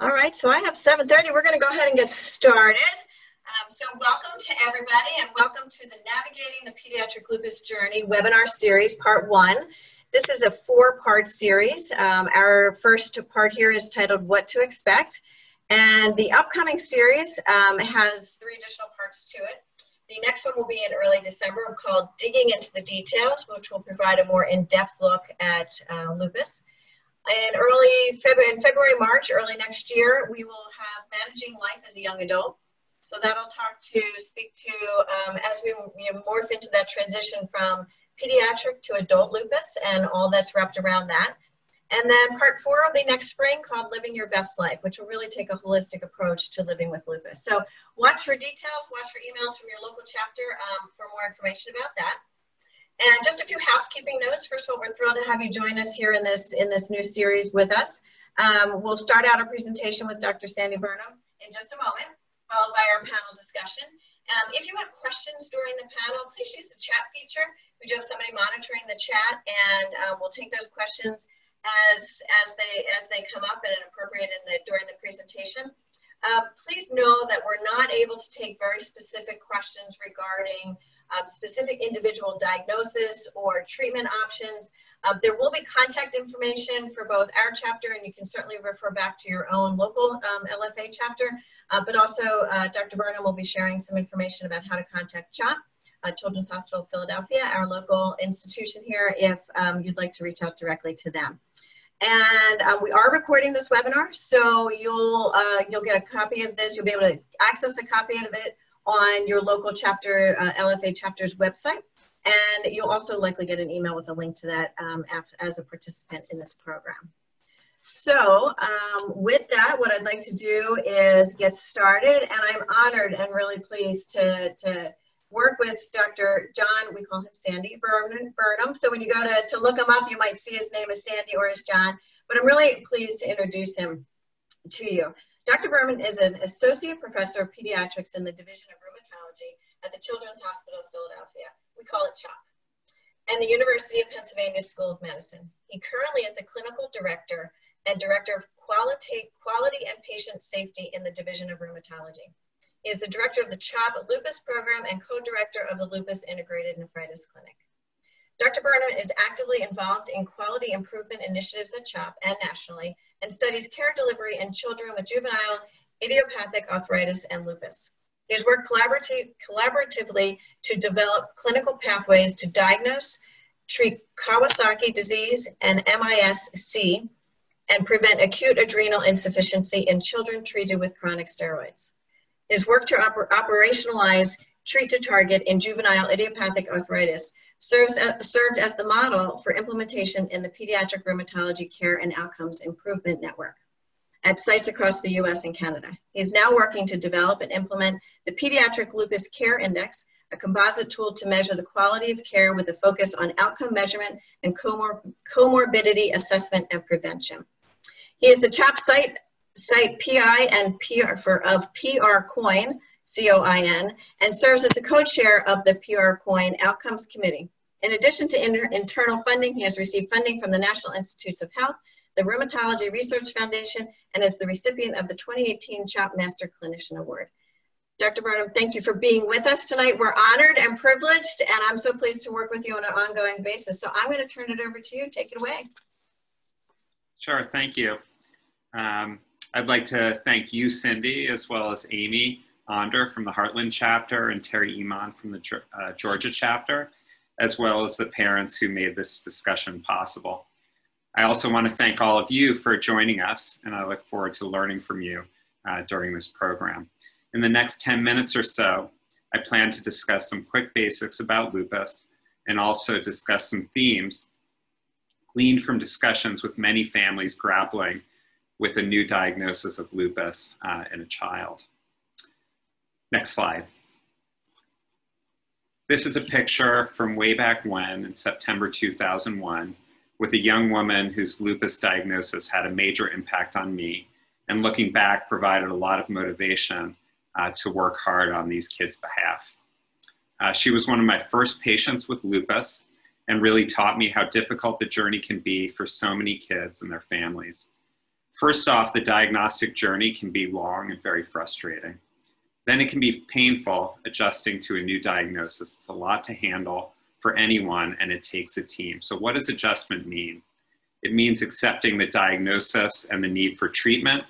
All right, so I have 7.30. We're going to go ahead and get started. Um, so welcome to everybody and welcome to the Navigating the Pediatric Lupus Journey webinar series, part one. This is a four-part series. Um, our first part here is titled What to Expect. And the upcoming series um, has three additional parts to it. The next one will be in early December called Digging into the Details, which will provide a more in-depth look at uh, lupus. In early February, in February, March, early next year, we will have Managing Life as a Young Adult. So that'll talk to, speak to, um, as we you know, morph into that transition from pediatric to adult lupus and all that's wrapped around that. And then part four will be next spring called Living Your Best Life, which will really take a holistic approach to living with lupus. So watch for details, watch for emails from your local chapter um, for more information about that. And just a few housekeeping notes. First of all, we're thrilled to have you join us here in this, in this new series with us. Um, we'll start out our presentation with Dr. Sandy Burnham in just a moment, followed by our panel discussion. Um, if you have questions during the panel, please use the chat feature. We do have somebody monitoring the chat, and uh, we'll take those questions as as they as they come up and appropriate in the during the presentation. Uh, please know that we're not able to take very specific questions regarding um, specific individual diagnosis or treatment options. Uh, there will be contact information for both our chapter and you can certainly refer back to your own local um, LFA chapter, uh, but also uh, Dr. Burnham will be sharing some information about how to contact CHOP uh, Children's Hospital Philadelphia, our local institution here, if um, you'd like to reach out directly to them. And um, we are recording this webinar, so you'll uh, you'll get a copy of this. You'll be able to access a copy of it on your local chapter, uh, LFA chapter's website. And you'll also likely get an email with a link to that um, as a participant in this program. So um, with that, what I'd like to do is get started, and I'm honored and really pleased to, to work with Dr. John, we call him Sandy Burnham. So when you go to, to look him up, you might see his name as Sandy or as John, but I'm really pleased to introduce him to you. Dr. Burnham is an associate professor of pediatrics in the Division of Rheumatology at the Children's Hospital of Philadelphia. We call it CHOP. And the University of Pennsylvania School of Medicine. He currently is the clinical director and director of quality, quality and patient safety in the Division of Rheumatology. He is the director of the CHOP Lupus Program and co-director of the Lupus Integrated Nephritis Clinic. Dr. Burnham is actively involved in quality improvement initiatives at CHOP and nationally and studies care delivery in children with juvenile idiopathic arthritis and lupus. He has worked collaborative, collaboratively to develop clinical pathways to diagnose, treat Kawasaki disease and MIS-C, and prevent acute adrenal insufficiency in children treated with chronic steroids. His work to oper operationalize treat to target in juvenile idiopathic arthritis serves as, served as the model for implementation in the Pediatric Rheumatology Care and Outcomes Improvement Network at sites across the US and Canada. He is now working to develop and implement the Pediatric Lupus Care Index, a composite tool to measure the quality of care with a focus on outcome measurement and comor comorbidity assessment and prevention. He is the CHOP site site PI and PR for of PR-COIN, C-O-I-N, and serves as the co-chair of the PR Coin Outcomes Committee. In addition to inter internal funding, he has received funding from the National Institutes of Health, the Rheumatology Research Foundation, and is the recipient of the 2018 CHOP Master Clinician Award. Dr. Burnham, thank you for being with us tonight. We're honored and privileged, and I'm so pleased to work with you on an ongoing basis. So I'm going to turn it over to you. Take it away. Sure, thank you. Um, I'd like to thank you, Cindy, as well as Amy Onder from the Heartland chapter and Terry Iman from the uh, Georgia chapter, as well as the parents who made this discussion possible. I also want to thank all of you for joining us, and I look forward to learning from you uh, during this program. In the next 10 minutes or so, I plan to discuss some quick basics about lupus and also discuss some themes gleaned from discussions with many families grappling with a new diagnosis of lupus uh, in a child. Next slide. This is a picture from way back when, in September 2001, with a young woman whose lupus diagnosis had a major impact on me, and looking back provided a lot of motivation uh, to work hard on these kids' behalf. Uh, she was one of my first patients with lupus and really taught me how difficult the journey can be for so many kids and their families. First off, the diagnostic journey can be long and very frustrating. Then it can be painful adjusting to a new diagnosis. It's a lot to handle for anyone and it takes a team. So what does adjustment mean? It means accepting the diagnosis and the need for treatment,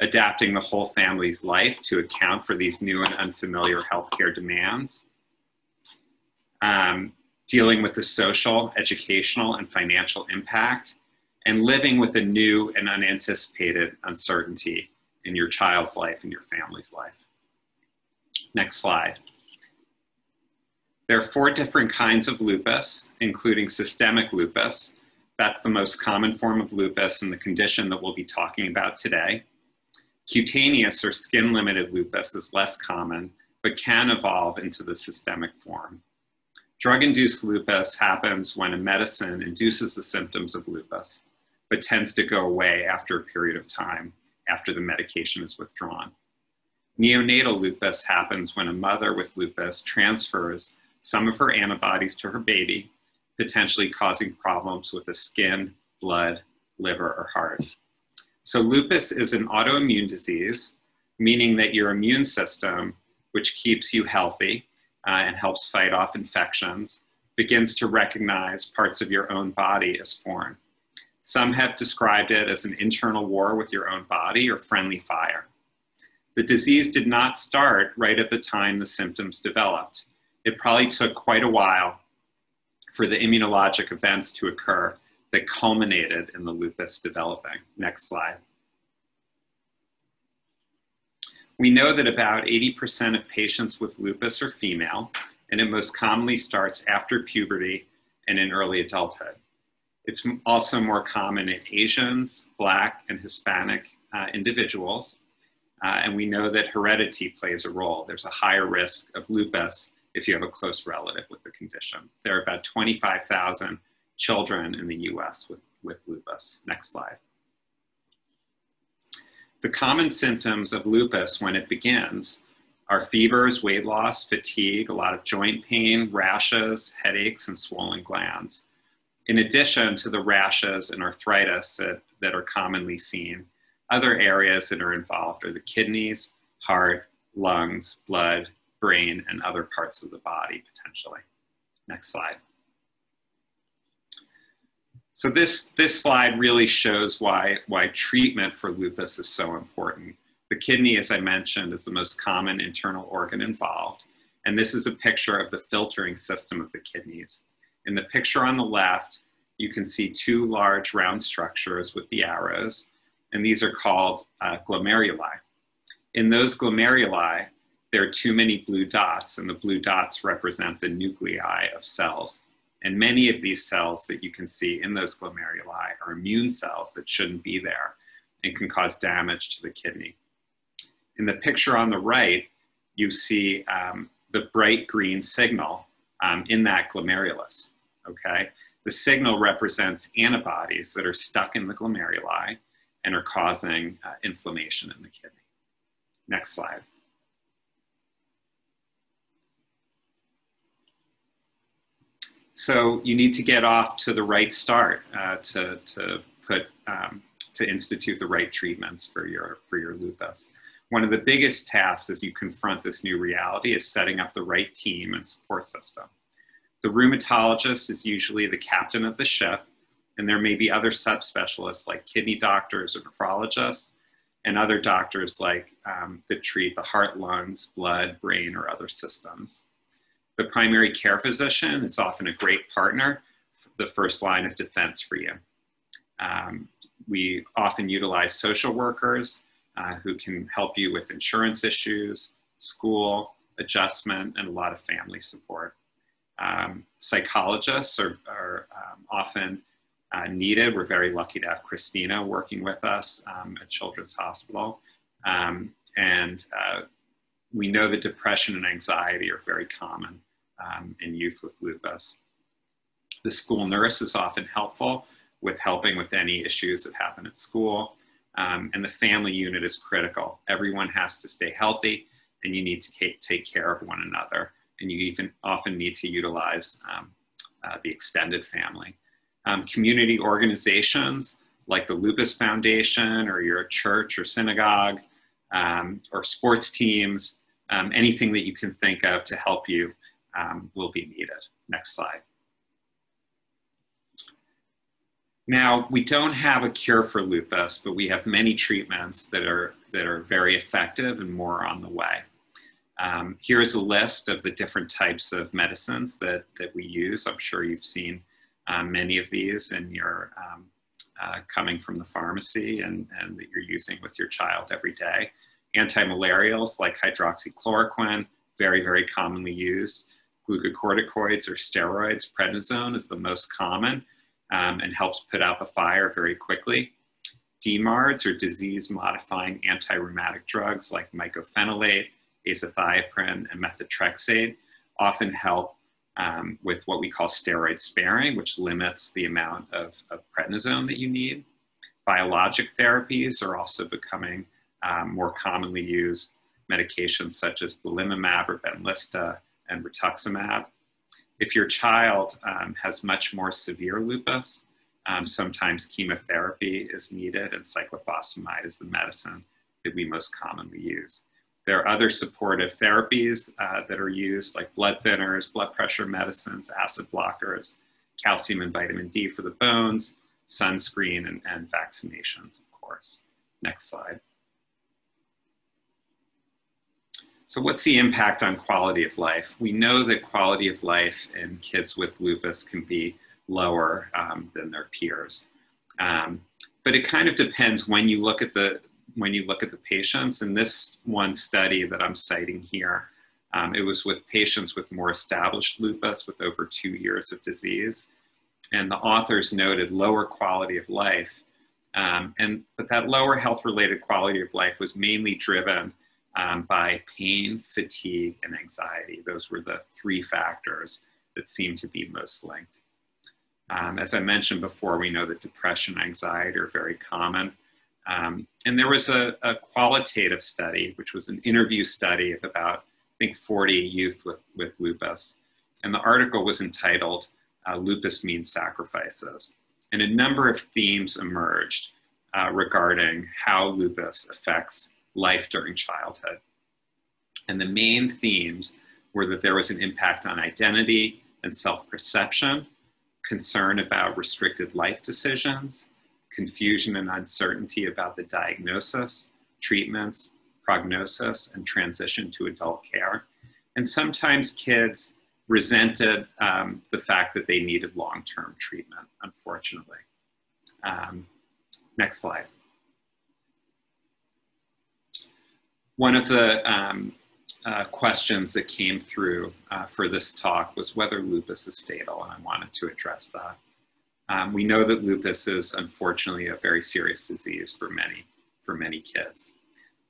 adapting the whole family's life to account for these new and unfamiliar healthcare demands, um, dealing with the social, educational, and financial impact, and living with a new and unanticipated uncertainty in your child's life and your family's life. Next slide. There are four different kinds of lupus, including systemic lupus. That's the most common form of lupus and the condition that we'll be talking about today. Cutaneous or skin-limited lupus is less common, but can evolve into the systemic form. Drug-induced lupus happens when a medicine induces the symptoms of lupus, but tends to go away after a period of time after the medication is withdrawn. Neonatal lupus happens when a mother with lupus transfers some of her antibodies to her baby, potentially causing problems with the skin, blood, liver, or heart. So lupus is an autoimmune disease, meaning that your immune system, which keeps you healthy uh, and helps fight off infections, begins to recognize parts of your own body as foreign. Some have described it as an internal war with your own body or friendly fire. The disease did not start right at the time the symptoms developed. It probably took quite a while for the immunologic events to occur that culminated in the lupus developing. Next slide. We know that about 80% of patients with lupus are female, and it most commonly starts after puberty and in early adulthood. It's also more common in Asians, Black, and Hispanic uh, individuals. Uh, and we know that heredity plays a role. There's a higher risk of lupus if you have a close relative with the condition. There are about 25,000 children in the US with, with lupus. Next slide. The common symptoms of lupus when it begins are fevers, weight loss, fatigue, a lot of joint pain, rashes, headaches, and swollen glands in addition to the rashes and arthritis that, that are commonly seen, other areas that are involved are the kidneys, heart, lungs, blood, brain, and other parts of the body potentially. Next slide. So this, this slide really shows why, why treatment for lupus is so important. The kidney, as I mentioned, is the most common internal organ involved. And this is a picture of the filtering system of the kidneys. In the picture on the left, you can see two large round structures with the arrows, and these are called uh, glomeruli. In those glomeruli, there are too many blue dots, and the blue dots represent the nuclei of cells. And many of these cells that you can see in those glomeruli are immune cells that shouldn't be there and can cause damage to the kidney. In the picture on the right, you see um, the bright green signal um, in that glomerulus, okay? The signal represents antibodies that are stuck in the glomeruli and are causing uh, inflammation in the kidney. Next slide. So you need to get off to the right start uh, to, to put um, to institute the right treatments for your for your lupus. One of the biggest tasks as you confront this new reality is setting up the right team and support system. The rheumatologist is usually the captain of the ship, and there may be other subspecialists like kidney doctors or nephrologists, and other doctors like um, that treat the heart, lungs, blood, brain, or other systems. The primary care physician is often a great partner, the first line of defense for you. Um, we often utilize social workers uh, who can help you with insurance issues, school, adjustment, and a lot of family support. Um, psychologists are, are um, often uh, needed. We're very lucky to have Christina working with us um, at Children's Hospital. Um, and uh, we know that depression and anxiety are very common um, in youth with lupus. The school nurse is often helpful with helping with any issues that happen at school. Um, and the family unit is critical. Everyone has to stay healthy and you need to take care of one another and you even often need to utilize um, uh, the extended family. Um, community organizations like the Lupus Foundation or your church or synagogue um, or sports teams, um, anything that you can think of to help you um, will be needed. Next slide. Now, we don't have a cure for lupus, but we have many treatments that are, that are very effective and more on the way. Um, here's a list of the different types of medicines that, that we use. I'm sure you've seen um, many of these in your um, uh, coming from the pharmacy and, and that you're using with your child every day. Antimalarials like hydroxychloroquine, very, very commonly used. Glucocorticoids or steroids, prednisone is the most common um, and helps put out the fire very quickly. DMARDs or disease modifying anti-rheumatic drugs like mycophenolate, azathioprine, and methotrexate often help um, with what we call steroid sparing, which limits the amount of, of prednisone that you need. Biologic therapies are also becoming um, more commonly used medications such as belimumab or Benlysta and rituximab. If your child um, has much more severe lupus, um, sometimes chemotherapy is needed and cyclophosphamide is the medicine that we most commonly use. There are other supportive therapies uh, that are used like blood thinners, blood pressure medicines, acid blockers, calcium and vitamin D for the bones, sunscreen, and, and vaccinations, of course. Next slide. So what's the impact on quality of life? We know that quality of life in kids with lupus can be lower um, than their peers. Um, but it kind of depends when you look at the when you look at the patients. In this one study that I'm citing here, um, it was with patients with more established lupus with over two years of disease. And the authors noted lower quality of life. Um, and but that lower health related quality of life was mainly driven um, by pain, fatigue, and anxiety. Those were the three factors that seemed to be most linked. Um, as I mentioned before, we know that depression and anxiety are very common. Um, and there was a, a, qualitative study, which was an interview study of about, I think, 40 youth with, with lupus. And the article was entitled uh, Lupus Means Sacrifices. And a number of themes emerged uh, regarding how lupus affects life during childhood. And the main themes were that there was an impact on identity and self perception, concern about restricted life decisions, confusion and uncertainty about the diagnosis, treatments, prognosis, and transition to adult care. And sometimes kids resented um, the fact that they needed long term treatment, unfortunately. Um, next slide. One of the um, uh, questions that came through uh, for this talk was whether lupus is fatal, and I wanted to address that. Um, we know that lupus is unfortunately a very serious disease for many, for many kids.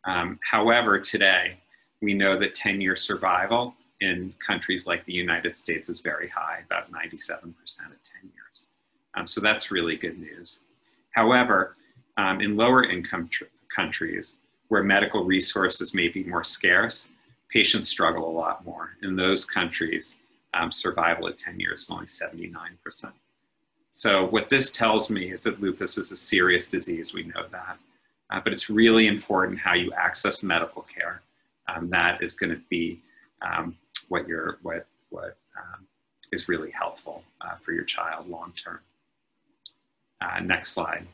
Um, however, today, we know that 10-year survival in countries like the United States is very high, about 97% at 10 years. Um, so that's really good news. However, um, in lower income countries, where medical resources may be more scarce, patients struggle a lot more. In those countries, um, survival at 10 years is only 79%. So what this tells me is that lupus is a serious disease, we know that. Uh, but it's really important how you access medical care. Um, that is going to be um, what, you're, what, what um, is really helpful uh, for your child long term. Uh, next slide.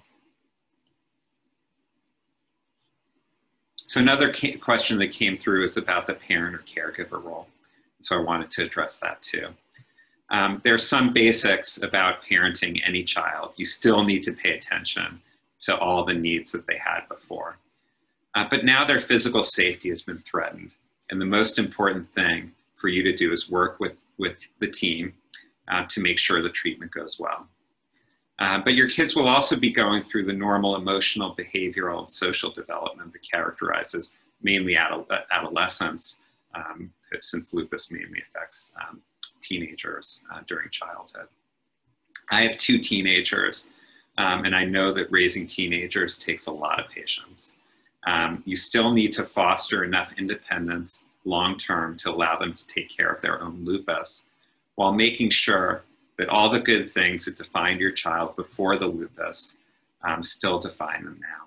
So another question that came through is about the parent or caregiver role. So I wanted to address that too. Um, there are some basics about parenting any child. You still need to pay attention to all the needs that they had before. Uh, but now their physical safety has been threatened. And the most important thing for you to do is work with, with the team uh, to make sure the treatment goes well. Uh, but your kids will also be going through the normal emotional, behavioral, and social development that characterizes mainly adol adolescence, um, since lupus mainly affects um, teenagers uh, during childhood. I have two teenagers, um, and I know that raising teenagers takes a lot of patience. Um, you still need to foster enough independence long term to allow them to take care of their own lupus while making sure that all the good things that defined your child before the lupus um, still define them now.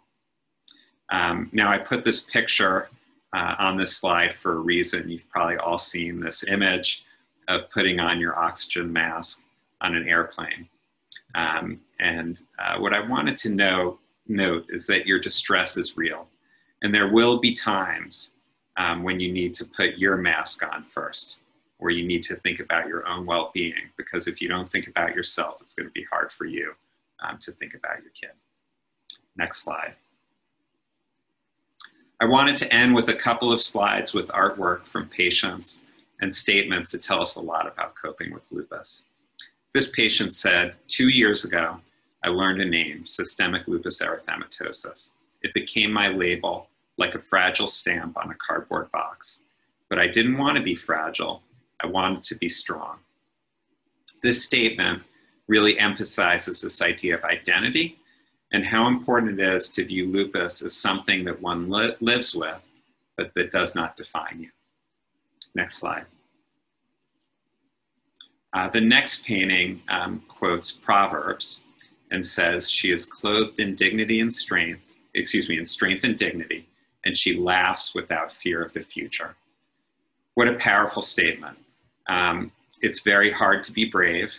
Um, now, I put this picture uh, on this slide for a reason. You've probably all seen this image of putting on your oxygen mask on an airplane. Um, and uh, what I wanted to know, note is that your distress is real. And there will be times um, when you need to put your mask on first, or you need to think about your own well being, because if you don't think about yourself, it's going to be hard for you um, to think about your kid. Next slide. I wanted to end with a couple of slides with artwork from patients and statements that tell us a lot about coping with lupus. This patient said, two years ago, I learned a name, systemic lupus erythematosus. It became my label, like a fragile stamp on a cardboard box. But I didn't want to be fragile, I wanted to be strong. This statement really emphasizes this idea of identity and how important it is to view lupus as something that one li lives with, but that does not define you. Next slide. Uh, the next painting um, quotes Proverbs and says, She is clothed in dignity and strength, excuse me, in strength and dignity, and she laughs without fear of the future. What a powerful statement. Um, it's very hard to be brave,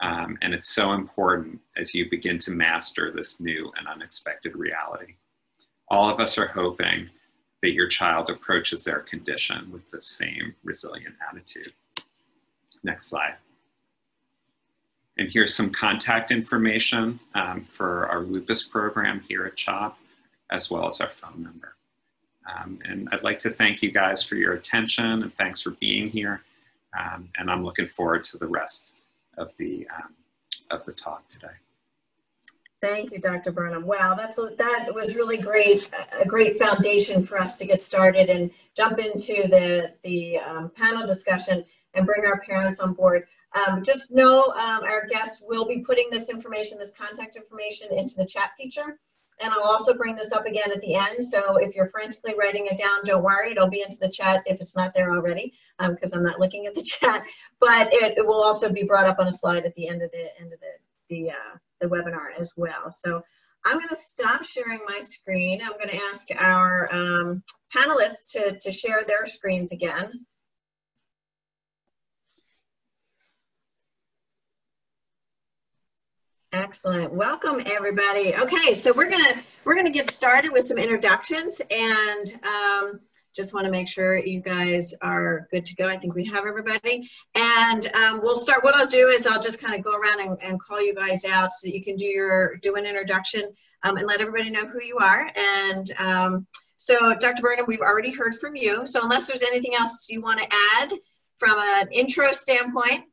um, and it's so important as you begin to master this new and unexpected reality. All of us are hoping that your child approaches their condition with the same resilient attitude. Next slide. And here's some contact information um, for our lupus program here at CHOP, as well as our phone number. Um, and I'd like to thank you guys for your attention and thanks for being here. Um, and I'm looking forward to the rest of the, um, of the talk today. Thank you, Dr. Burnham. Wow, that's a, that was really great, a great foundation for us to get started and jump into the, the um, panel discussion and bring our parents on board. Um, just know um, our guests will be putting this information, this contact information into the chat feature. And I'll also bring this up again at the end. So if you're frantically writing it down, don't worry, it'll be into the chat if it's not there already, because um, I'm not looking at the chat. But it, it, will also be brought up on a slide at the end of the end of the the, uh, the webinar as well. So I'm going to stop sharing my screen. I'm going to ask our um, panelists to, to share their screens again. Excellent. Welcome everybody. Okay, so we're gonna we're gonna get started with some introductions and um, just want to make sure you guys are good to go. I think we have everybody. And um, we'll start, what I'll do is I'll just kind of go around and, and, call you guys out so that you can do your, do an introduction um, and let everybody know who you are. And um, so Dr. Burnham, we've already heard from you. So unless there's anything else you want to add from an intro standpoint.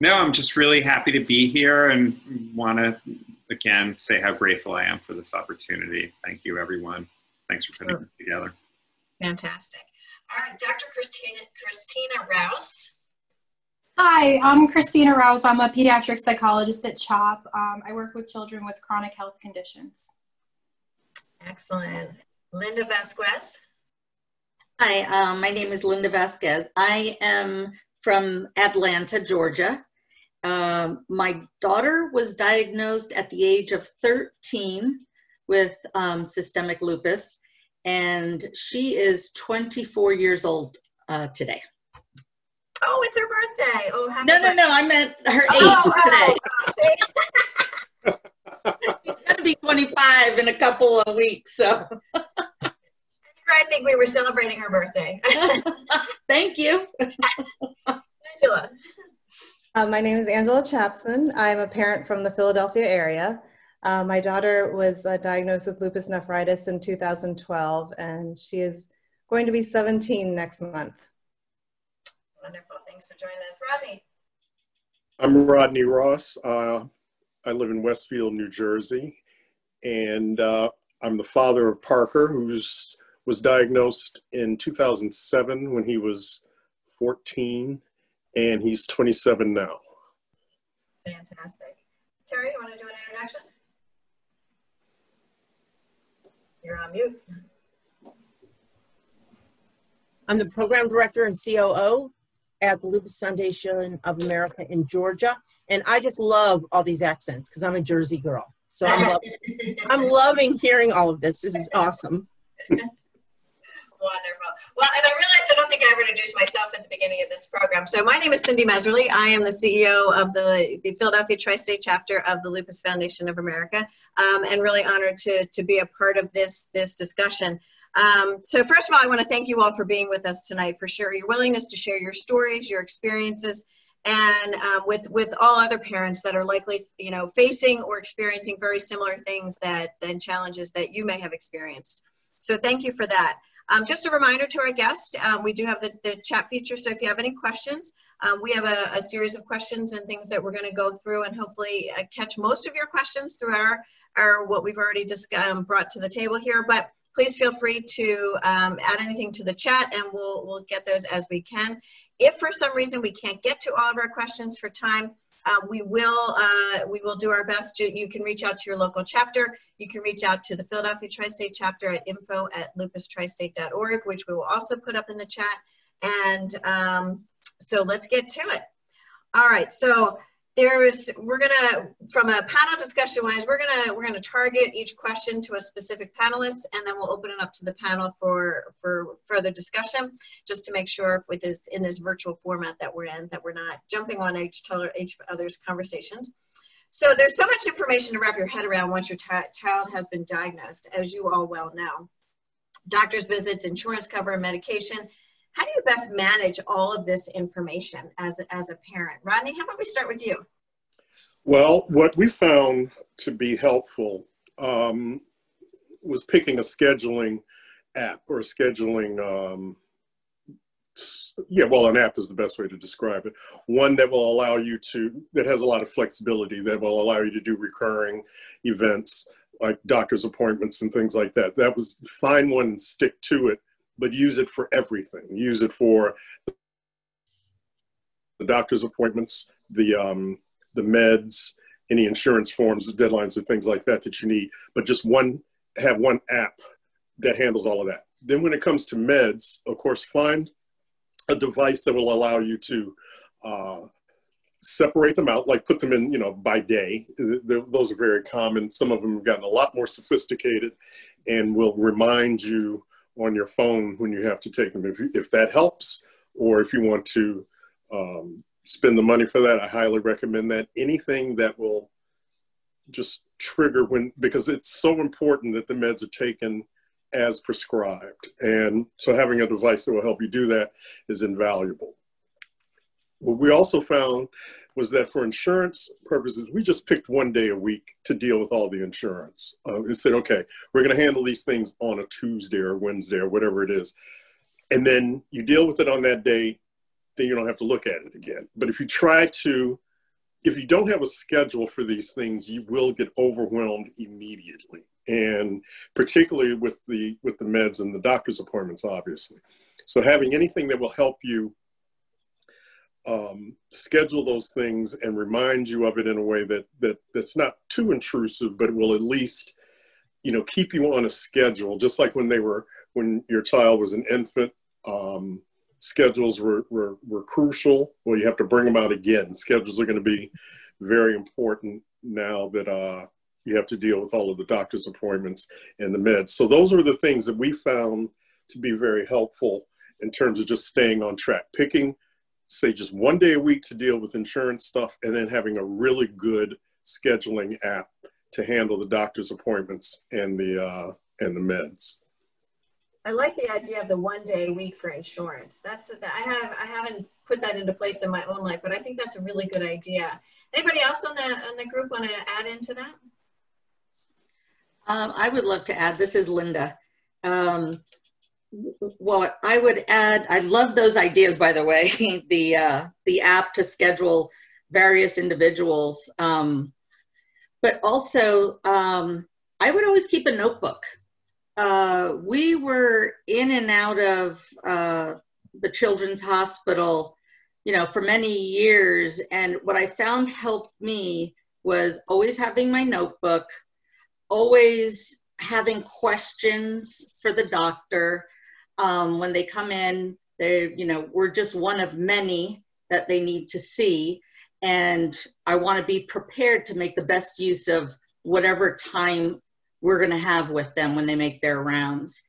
No, I'm just really happy to be here and want to again say how grateful I am for this opportunity. Thank you, everyone. Thanks for putting sure. it together. Fantastic. All right, Dr. Christina, Christina Rouse. Hi, I'm Christina Rouse. I'm a pediatric psychologist at CHOP. Um, I work with children with chronic health conditions. Excellent. Linda Vasquez. Hi, um, my name is Linda Vasquez. I am from Atlanta, Georgia. Um, my daughter was diagnosed at the age of 13 with um, systemic lupus, and she is 24 years old uh, today. Oh, it's her birthday. Oh, happy no, no, no. I meant her oh, age oh, today. She's gonna be 25 in a couple of weeks, so. I think we were celebrating her birthday. Thank you. Angela. Uh, my name is Angela Chapson. I'm a parent from the Philadelphia area. Uh, my daughter was uh, diagnosed with lupus nephritis in 2012, and she is going to be 17 next month. Wonderful. Thanks for joining us. Rodney. I'm Rodney Ross. Uh, I live in Westfield, New Jersey, and uh, I'm the father of Parker, who was diagnosed in 2007 when he was 14 and he's 27 now. Fantastic. Terry, you want to do an introduction? You're on mute. I'm the program director and COO at the Lupus Foundation of America in Georgia. And I just love all these accents because I'm a Jersey girl. So I'm, loving, I'm loving hearing all of this. This is awesome. Wonderful. Well, and I realized I don't think I ever introduced myself at the beginning of this program. So my name is Cindy Messerly. I am the CEO of the, the Philadelphia Tri-State chapter of the Lupus Foundation of America, um, and really honored to, to be a part of this, this discussion. Um, so first of all, I want to thank you all for being with us tonight, for sure. Your willingness to share your stories, your experiences, and uh, with with all other parents that are likely, you know, facing or experiencing very similar things that and challenges that you may have experienced. So thank you for that. Um, just a reminder to our guests, um, we do have the, the, chat feature, so if you have any questions, um, we have a, a, series of questions and things that we're going to go through and hopefully uh, catch most of your questions through our, our what we've already just um, brought to the table here. But please feel free to um, add anything to the chat and we'll, we'll get those as we can. If for some reason we can't get to all of our questions for time, uh, we will uh, we will do our best. To, you can reach out to your local chapter. You can reach out to the Philadelphia Tri-State chapter at info at lupustristate.org, which we will also put up in the chat. And um, so let's get to it. All right, so there's we're gonna from a panel discussion wise we're gonna we're gonna target each question to a specific panelist and then we'll open it up to the panel for for further discussion just to make sure with this in this virtual format that we're in that we're not jumping on each, other each other's conversations. So there's so much information to wrap your head around once your child has been diagnosed as you all well know. Doctor's visits insurance cover medication how do you best manage all of this information as a, as a parent? Rodney, how about we start with you? Well, what we found to be helpful um, was picking a scheduling app or a scheduling, um, yeah, well, an app is the best way to describe it. One that will allow you to, that has a lot of flexibility, that will allow you to do recurring events like doctor's appointments and things like that. That was find one and stick to it but use it for everything. Use it for the doctor's appointments, the um, the meds, any insurance forms, deadlines, or things like that that you need. But just one have one app that handles all of that. Then when it comes to meds, of course, find a device that will allow you to uh, separate them out, like put them in, you know, by day. Those are very common. Some of them have gotten a lot more sophisticated and will remind you on your phone when you have to take them. If, if that helps, or if you want to um, spend the money for that, I highly recommend that. Anything that will just trigger when, because it's so important that the meds are taken as prescribed. And so having a device that will help you do that is invaluable. What we also found was that for insurance purposes, we just picked one day a week to deal with all the insurance. Uh, we said, okay, we're going to handle these things on a Tuesday or Wednesday or whatever it is. And then you deal with it on that day, then you don't have to look at it again. But if you try to, if you don't have a schedule for these things, you will get overwhelmed immediately. And particularly with the with the meds and the doctor's appointments, obviously. So having anything that will help you um, schedule those things and remind you of it in a way that, that that's not too intrusive, but will at least, you know, keep you on a schedule. Just like when they were, when your child was an infant, um, schedules were, were, were crucial. Well, you have to bring them out again. Schedules are going to be very important now that uh, you have to deal with all of the doctor's appointments and the meds. So those are the things that we found to be very helpful in terms of just staying on track, picking say just one day a week to deal with insurance stuff and then having a really good scheduling app to handle the doctor's appointments and the uh, and the meds. I like the idea of the one day a week for insurance. That's I have I haven't put that into place in my own life, but I think that's a really good idea. Anybody else on the on the group want to add into that? Um, I would love to add. This is Linda. Um, what I would add, I love those ideas, by the way, the, uh, the app to schedule various individuals. Um, but also, um, I would always keep a notebook. Uh, we were in and out of uh, the Children's Hospital, you know, for many years. And what I found helped me was always having my notebook, always having questions for the doctor, um, when they come in, They, you know, we're just one of many that they need to see. And I want to be prepared to make the best use of whatever time we're going to have with them when they make their rounds.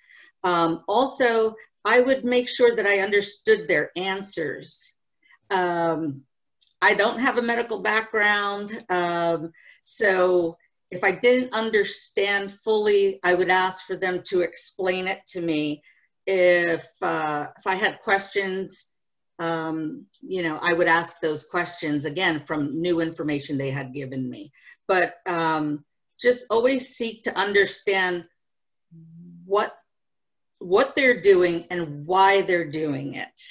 Um, also, I would make sure that I understood their answers. Um, I don't have a medical background, um, so if I didn't understand fully, I would ask for them to explain it to me. If uh, if I had questions, um, you know, I would ask those questions again from new information they had given me. But um, just always seek to understand what what they're doing and why they're doing it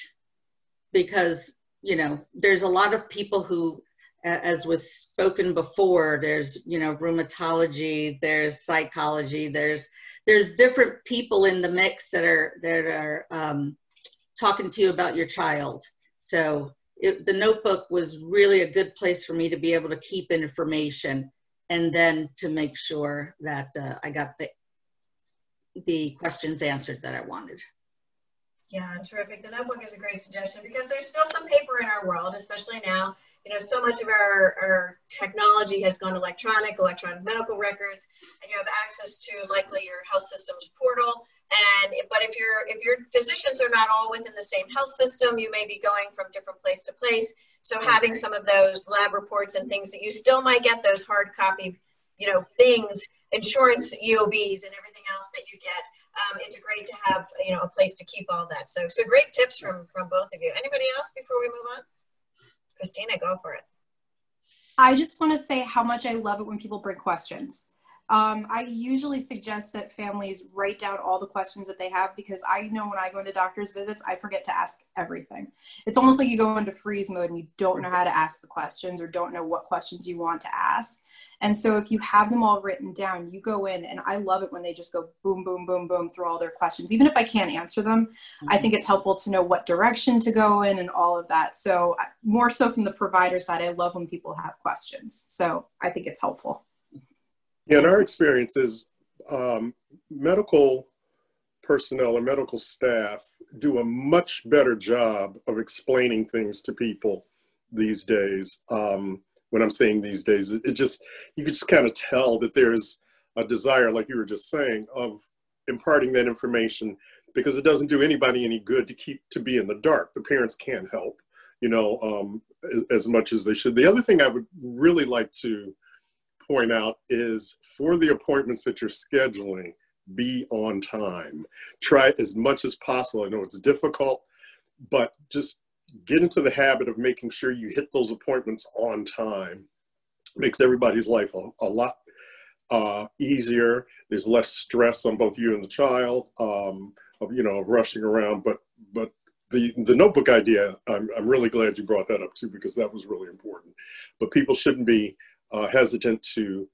because you know there's a lot of people who as was spoken before there's you know rheumatology there's psychology there's there's different people in the mix that are that are um, talking to you about your child so it, the notebook was really a good place for me to be able to keep information and then to make sure that uh, i got the the questions answered that I wanted. Yeah, terrific. The notebook is a great suggestion because there's still some paper in our world, especially now. You know, so much of our, our technology has gone electronic, electronic medical records, and you have access to likely your health system's portal. And but if your if your physicians are not all within the same health system, you may be going from different place to place. So having some of those lab reports and things that you still might get those hard copy, you know, things insurance EOBs and everything else that you get. Um, it's great to have you know a place to keep all that. So so great tips from from both of you. Anybody else before we move on? Christina, go for it. I just want to say how much I love it when people bring questions. Um, I usually suggest that families write down all the questions that they have because I know when I go into doctor's visits, I forget to ask everything. It's almost like you go into freeze mode and you don't know how to ask the questions or don't know what questions you want to ask. And so if you have them all written down, you go in and I love it when they just go boom, boom, boom, boom through all their questions. Even if I can't answer them, mm-hmm. I think it's helpful to know what direction to go in and all of that. So more so from the provider side, I love when people have questions. So I think it's helpful. Yeah, in our experience is um, medical personnel or medical staff do a much better job of explaining things to people these days. Um, when I'm saying these days. It just, you can just kind of tell that there's a desire, like you were just saying, of imparting that information because it doesn't do anybody any good to keep, to be in the dark. The parents can't help, you know, um, as, as much as they should. The other thing I would really like to point out is for the appointments that you're scheduling, be on time. Try as much as possible. I know it's difficult, but just get into the habit of making sure you hit those appointments on time. Makes everybody's life a, a lot uh, easier. There's less stress on both you and the child um, of you know rushing around. But but the the notebook idea, I'm I'm really glad you brought that up too because that was really important. But people shouldn't be uh, hesitant to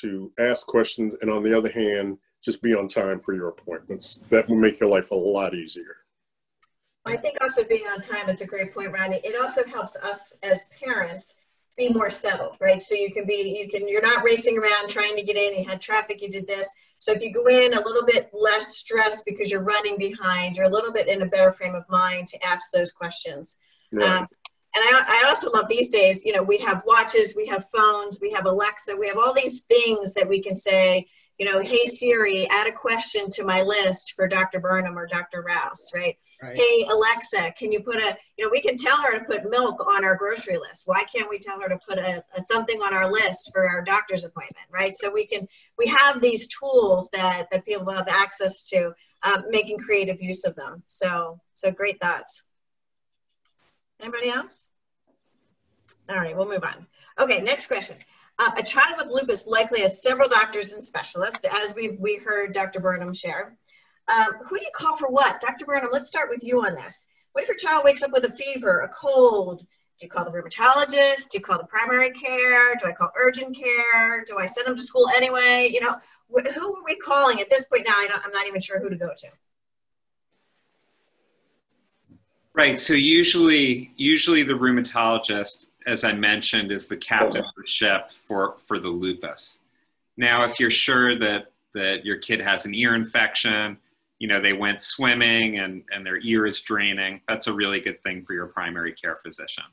to ask questions, and on the other hand, just be on time for your appointments. That will make your life a lot easier. I think also being on time is a great point, Rodney. It also helps us as parents be more settled, right? So you can be, you can, you're not racing around trying to get in. You had traffic, you did this. So if you go in a little bit less stressed because you're running behind, you're a little bit in a better frame of mind to ask those questions. Right. Um, and I, I also love these days, you know, we have watches, we have phones, we have Alexa, we have all these things that we can say, you know, hey Siri, add a question to my list for Dr. Burnham or Dr. Rouse, right? right? Hey Alexa, can you put a, you know, we can tell her to put milk on our grocery list. Why can't we tell her to put a, a something on our list for our doctor's appointment, right? So we can, we have these tools that that people have access to, um, making creative use of them. So, so great thoughts. Anybody else? All right, we'll move on. Okay, next question. Uh, a child with lupus likely has several doctors and specialists, as we've we heard Dr. Burnham share. Um, who do you call for what? Dr. Burnham, let's start with you on this. What if your child wakes up with a fever, a cold? Do you call the rheumatologist? Do you call the primary care? Do I call urgent care? Do I send them to school anyway? You know, who are we calling at this point now? I am not even sure who to go to. Right. So usually, usually the rheumatologist as I mentioned, is the captain of the ship for, for the lupus. Now, if you're sure that, that your kid has an ear infection, you know, they went swimming and, and their ear is draining, that's a really good thing for your primary care physician.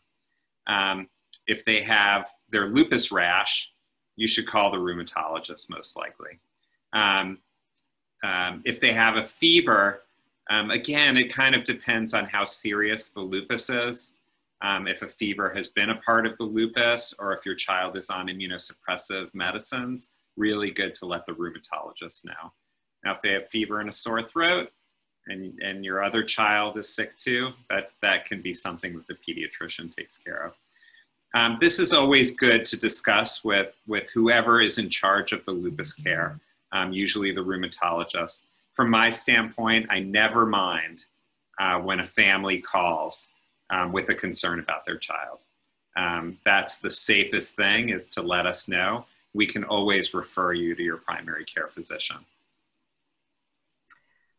Um, if they have their lupus rash, you should call the rheumatologist most likely. Um, um, if they have a fever, um, again, it kind of depends on how serious the lupus is. Um, if a fever has been a part of the lupus or if your child is on immunosuppressive medicines, really good to let the rheumatologist know. Now, if they have fever and a sore throat and, and your other child is sick too, that, that can be something that the pediatrician takes care of. Um, this is always good to discuss with, with whoever is in charge of the lupus care, um, usually the rheumatologist. From my standpoint, I never mind uh, when a family calls um, with a concern about their child. Um, that's the safest thing is to let us know. We can always refer you to your primary care physician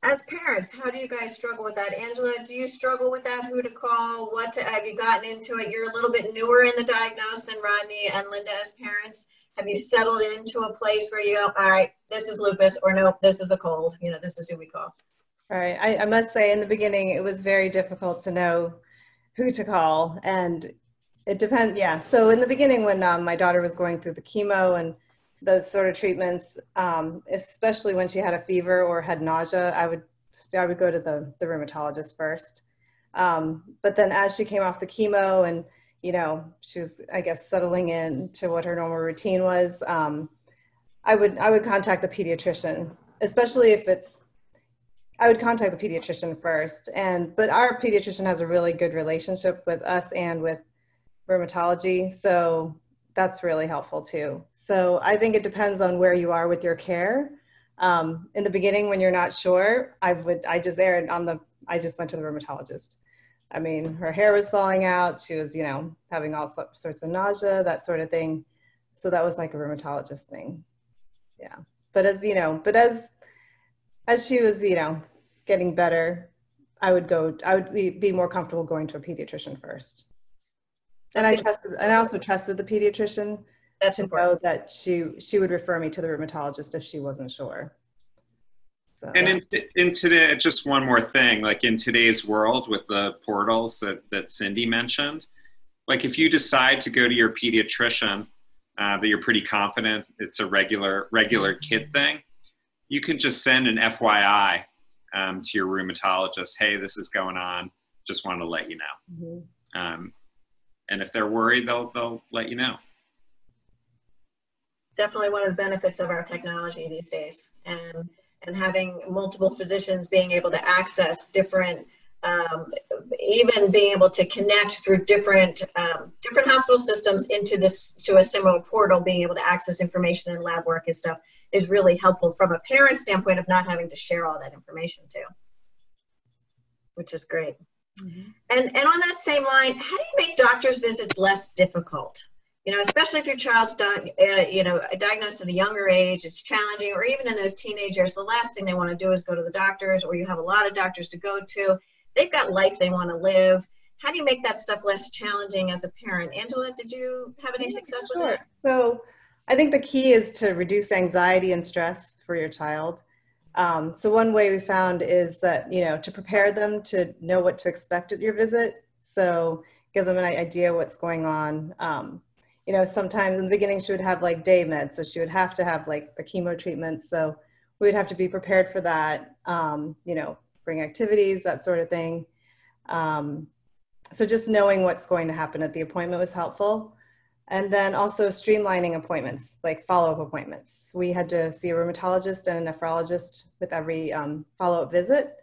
as parents, how do you guys struggle with that? Angela, do you struggle with that? Who to call? What to, have you gotten into it? You're a little bit newer in the diagnosis than Rodney and Linda as parents. Have you settled into a place where you go, all right, this is lupus, or nope, this is a cold. You know, this is who we call. All right. I, I must say, in the beginning, it was very difficult to know who to call, and it depends. Yeah. So in the beginning, when um, my daughter was going through the chemo and those sort of treatments, um, especially when she had a fever or had nausea, I would I would go to the the rheumatologist first. Um, but then as she came off the chemo and you know she was I guess settling in to what her normal routine was, um, I would I would contact the pediatrician, especially if it's I would contact the pediatrician first. And but our pediatrician has a really good relationship with us and with rheumatology, so that's really helpful too. So I think it depends on where you are with your care. Um, in the beginning, when you're not sure, I would I just erred on the I just went to the rheumatologist. I mean, her hair was falling out. She was, you know, having all sorts of nausea, that sort of thing. So that was like a rheumatologist thing. Yeah. But as you know, but as as she was, you know, getting better, I would go. I would be, be more comfortable going to a pediatrician first. And I trusted, and I also trusted the pediatrician That's to important. know that she she would refer me to the rheumatologist if she wasn't sure. So, And in, in today, just one more thing, like in today's world with the portals that, that Cindy mentioned, like if you decide to go to your pediatrician, uh, that you're pretty confident it's a regular regular kid thing, you can just send an FYI um, to your rheumatologist. Hey, this is going on. Just want to let you know. Mhm. Um, and if they're worried, they'll they'll let you know. Definitely one of the benefits of our technology these days, and and having multiple physicians being able to access different. Um, even being able to connect through different um, different hospital systems into this to a similar portal, being able to access information and lab work and stuff is really helpful from a parent standpoint of not having to share all that information too, which is great. And, and on that same line, how do you make doctor's visits less difficult? You know, especially if your child's done, uh, you know, diagnosed at a younger age, it's challenging, or even in those teenage years, the last thing they want to do is go to the doctors, or you have a lot of doctors to go to. They've got life they want to live. How do you make that stuff less challenging as a parent? Angela, did you have any success with Sure. that? So I think the key is to reduce anxiety and stress for your child. Um, so one way we found is that, you know, to prepare them to know what to expect at your visit. So give them an idea what's going on. Um, you know, sometimes in the beginning she would have like day meds. So she would have to have like the chemo treatments. So we would have to be prepared for that. Um, you know, bring activities, that sort of thing. Um, so just knowing what's going to happen at the appointment was helpful. And then also streamlining appointments, like follow-up appointments. We had to see a rheumatologist and a nephrologist with every um, follow-up visit.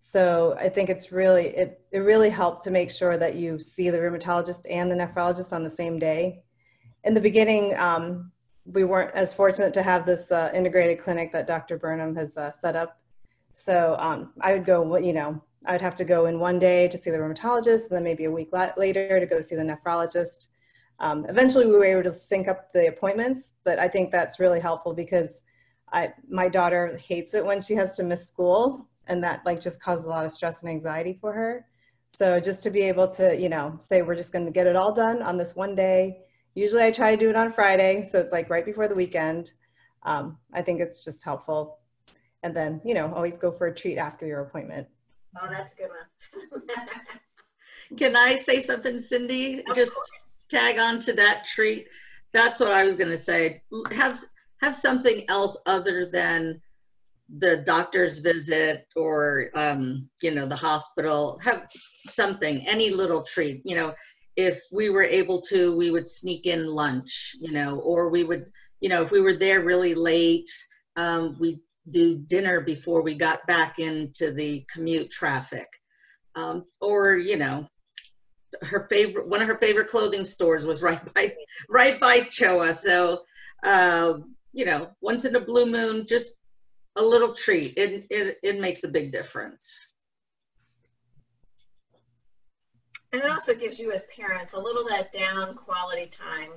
So I think it's really, it, it really helped to make sure that you see the rheumatologist and the nephrologist on the same day. In the beginning, um, we weren't as fortunate to have this uh, integrated clinic that Dr. Burnham has uh, set up. So um, I would go, you know, I would have to go in one day to see the rheumatologist, and then maybe a week later to go see the nephrologist. Um, eventually, we were able to sync up the appointments, but I think that's really helpful because I, my daughter hates it when she has to miss school, and that like just causes a lot of stress and anxiety for her. So just to be able to, you know, say we're just going to get it all done on this one day. Usually, I try to do it on Friday, so it's like right before the weekend. Um, I think it's just helpful. and then, you know, always go for a treat after your appointment. Oh, that's a good one. Can I say something, Cindy? Of Just course. Tag on to that treat. That's what I was going to say. Have have something else other than the doctor's visit or um, you know the hospital. Have something, any little treat. You know, if we were able to, we would sneak in lunch. You know, or we would, you know, if we were there really late, um, we do dinner before we got back into the commute traffic. Um, or you know her favorite one of her favorite clothing stores was right by right by CHOA so uh, you know once in a blue moon just a little treat it, it it makes a big difference And it also gives you as parents a little that down quality time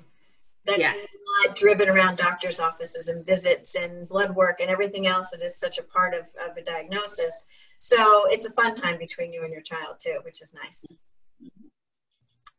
that's Yes. not driven around doctor's offices and visits and blood work and everything else that is such a part of, of a diagnosis. So it's a fun time between you and your child too, which is nice.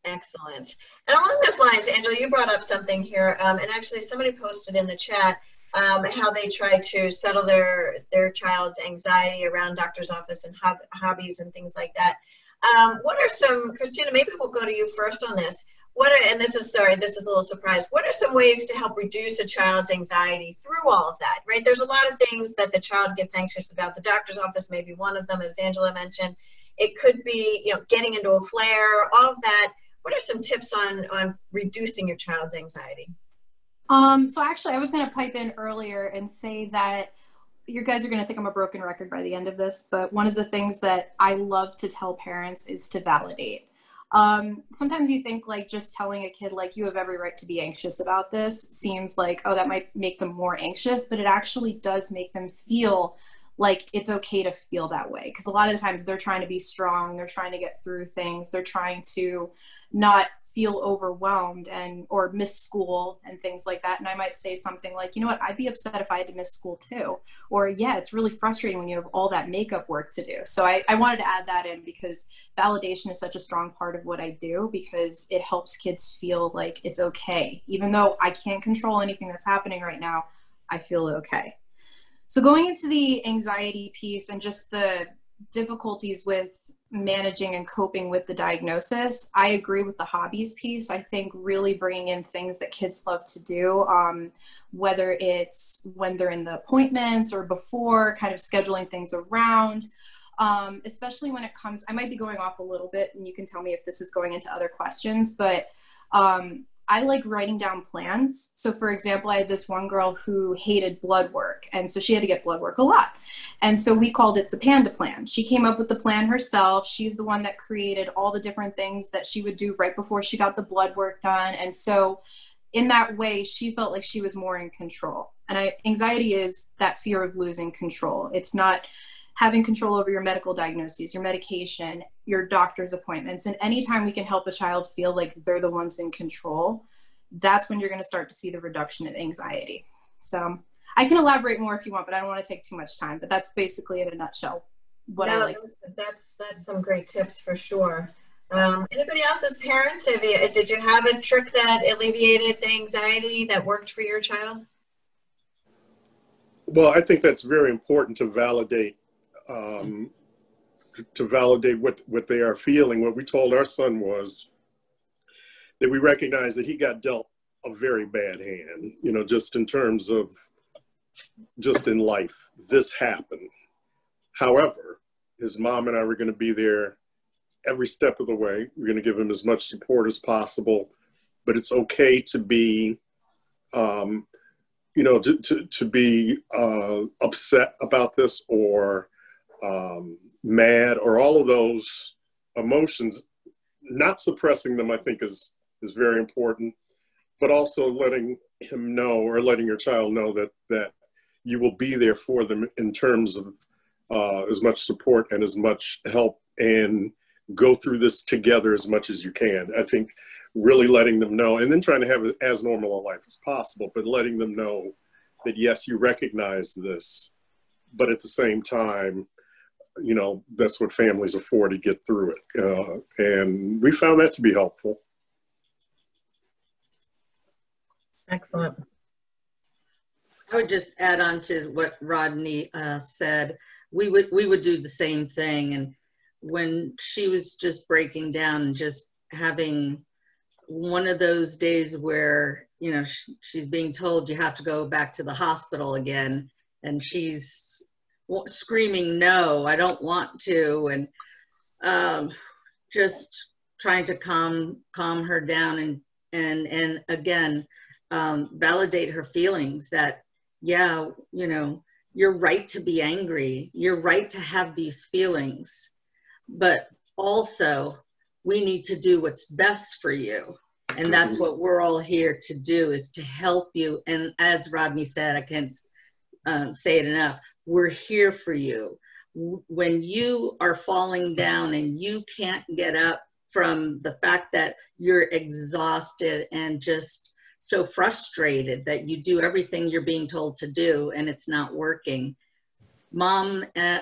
Excellent. And along those lines, Angela, you brought up something here, um, and actually somebody posted in the chat um, how they try to settle their their child's anxiety around doctor's office and hob- hobbies and things like that. Um, what are some, Christina? Maybe we'll go to you first on this. What are, and this is sorry, this is a little surprise. What are some ways to help reduce a child's anxiety through all of that? Right? There's a lot of things that the child gets anxious about. The doctor's office may be one of them, as Angela mentioned. It could be, you know, getting into a flare. All of that. What are some tips on on reducing your child's anxiety? Um, so actually, I was going to pipe in earlier and say that you guys are going to think I'm a broken record by the end of this, but one of the things that I love to tell parents is to validate. Um, sometimes you think like just telling a kid like you have every right to be anxious about this seems like oh that might make them more anxious, but it actually does make them feel like it's okay to feel that way because a lot of the times they're trying to be strong, they're trying to get through things, they're trying to not feel overwhelmed and or miss school and things like that. And i might say something like you know what? I'd be upset if i had to miss school too. Or yeah it's really frustrating when you have all that makeup work to do. So i, I wanted to add that in because validation is such a strong part of what i do because it helps kids feel like it's okay. Even though i can't control anything that's happening right now i feel okay. So going into the anxiety piece and just the difficulties with managing and coping with the diagnosis. I agree with the hobbies piece. I think really bringing in things that kids love to do, um, whether it's when they're in the appointments or before, kind of scheduling things around. Um, especially when it comes, I might be going off a little bit, and you can tell me if this is going into other questions, but um, I like writing down plans. So, for example, I had this one girl who hated blood work, and so she had to get blood work a lot. And so we called it the Panda Plan. She came up with the plan herself. She's the one that created all the different things that she would do right before she got the blood work done. And so, in that way, she felt like she was more in control. And I, anxiety is that fear of losing control. It's not having control over your medical diagnoses, your medication, your doctor's appointments. And anytime we can help a child feel like they're the ones in control, that's when you're going to start to see the reduction of anxiety. So I can elaborate more if you want, but I don't want to take too much time. But that's basically in a nutshell what no, I like. That's that's some great tips for sure. Um, anybody else as parents, have you, did you have a trick that alleviated the anxiety that worked for your child? Well, I think that's very important to validate um, to validate what, what they are feeling. What we told our son was that we recognize that he got dealt a very bad hand, you know, just in terms of just in life. This happened. However, his mom and I were going to be there every step of the way. We're going to give him as much support as possible, but it's okay to be, um, you know, to, to, to be uh, upset about this or um, mad or all of those emotions. Not suppressing them, I think, is is very important, but also letting him know or letting your child know that that you will be there for them in terms of uh, as much support and as much help and go through this together as much as you can. I think really letting them know and then trying to have as normal a life as possible, but letting them know that yes, you recognize this, but at the same time, you know, that's what families are for to get through it. Uh, and we found that to be helpful. Excellent. I would just add on to what Rodney uh, said. We would we would do the same thing, and when she was just breaking down and just having one of those days where you know sh- she's being told you have to go back to the hospital again, and she's w- screaming, "No, I don't want to," and um, just trying to calm calm her down and and and again um, validate her feelings that yeah you know you're right to be angry you're right to have these feelings but also we need to do what's best for you. And that's what we're all here to do is to help you. And as rodney said i can't um, say it enough we're here for you. When you are falling down and you can't get up from the fact that you're exhausted and just so frustrated that you do everything you're being told to do and it's not working mom uh,